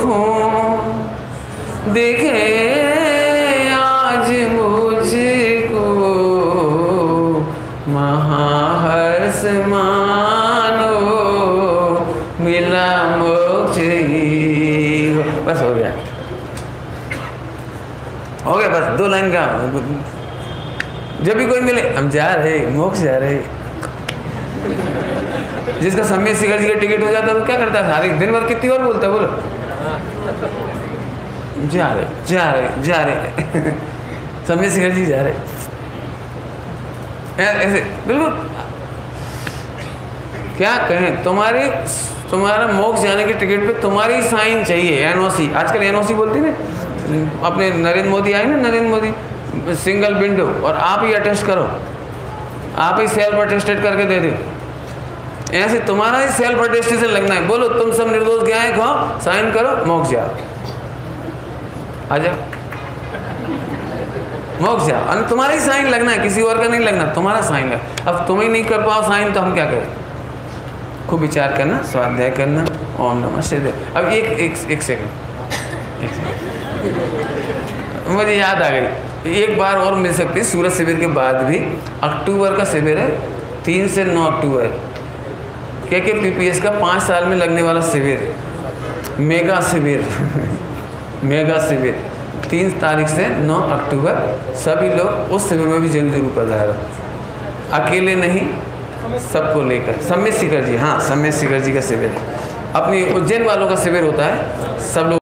हूँ, देखे दो लाइन का। जब भी कोई मिले, हम जा रहे, मोक्ष जा रहे। जिसका समय शिखर जी का टिकट हो जाता है तो क्या करता है? हर दिन भर कितनी बार बोलता है? बोलो। जा रहे जा रहे जा रहे। समय शिखर जी जा रहे। ऐसे, बिल्कुल। क्या कहें? तुम्हारी, तुम्हारा मोक्ष जाने के टिकट पे तुम्हारी साइन चाहिए एनओसी आजकल एनओसी बोलती ना? अपने नरेंद्र मोदी आए ना, नरेंद्र मोदी सिंगल विंडो और आप ही अटेस्ट करो। आप ही सेल्फ अटेस्टेड करके दे दो। ऐसे तुम्हारा ही सेल्फ अटेस्टेशन लगना है। बोलो, तुम सब निर्दोष गया है कहो साइन करो, मोक्ष जाओ आ जाओ। मोक्ष जाओ और तुम्हारा ही साइन लगना है, किसी और का नहीं लगना, तुम्हारा साइन है। अब तुम ही नहीं कर पाओ साइन तो हम क्या करें? खूब विचार करना, स्वाध्याय करना, ओम नमः शिवाय। अब एक एक एक सेकंड मुझे याद आ गई। एक बार और मिल सकती है, सूरज शिविर के बाद भी। अक्टूबर का शिविर है, तीन से नौ अक्टूबर। के के पीपीएस का पाँच साल में लगने वाला शिविर मेगा शिविर मेगा शिविर तीन तारीख से नौ अक्टूबर। सभी लोग उस शिविर में भी ज़रूर ज़रूर पधारो अकेले नहीं, सबको लेकर। सम्य शिखर जी हाँ सम्य शिखर जी का शिविर अपनी उज्जैन वालों का शिविर होता है, सब लोग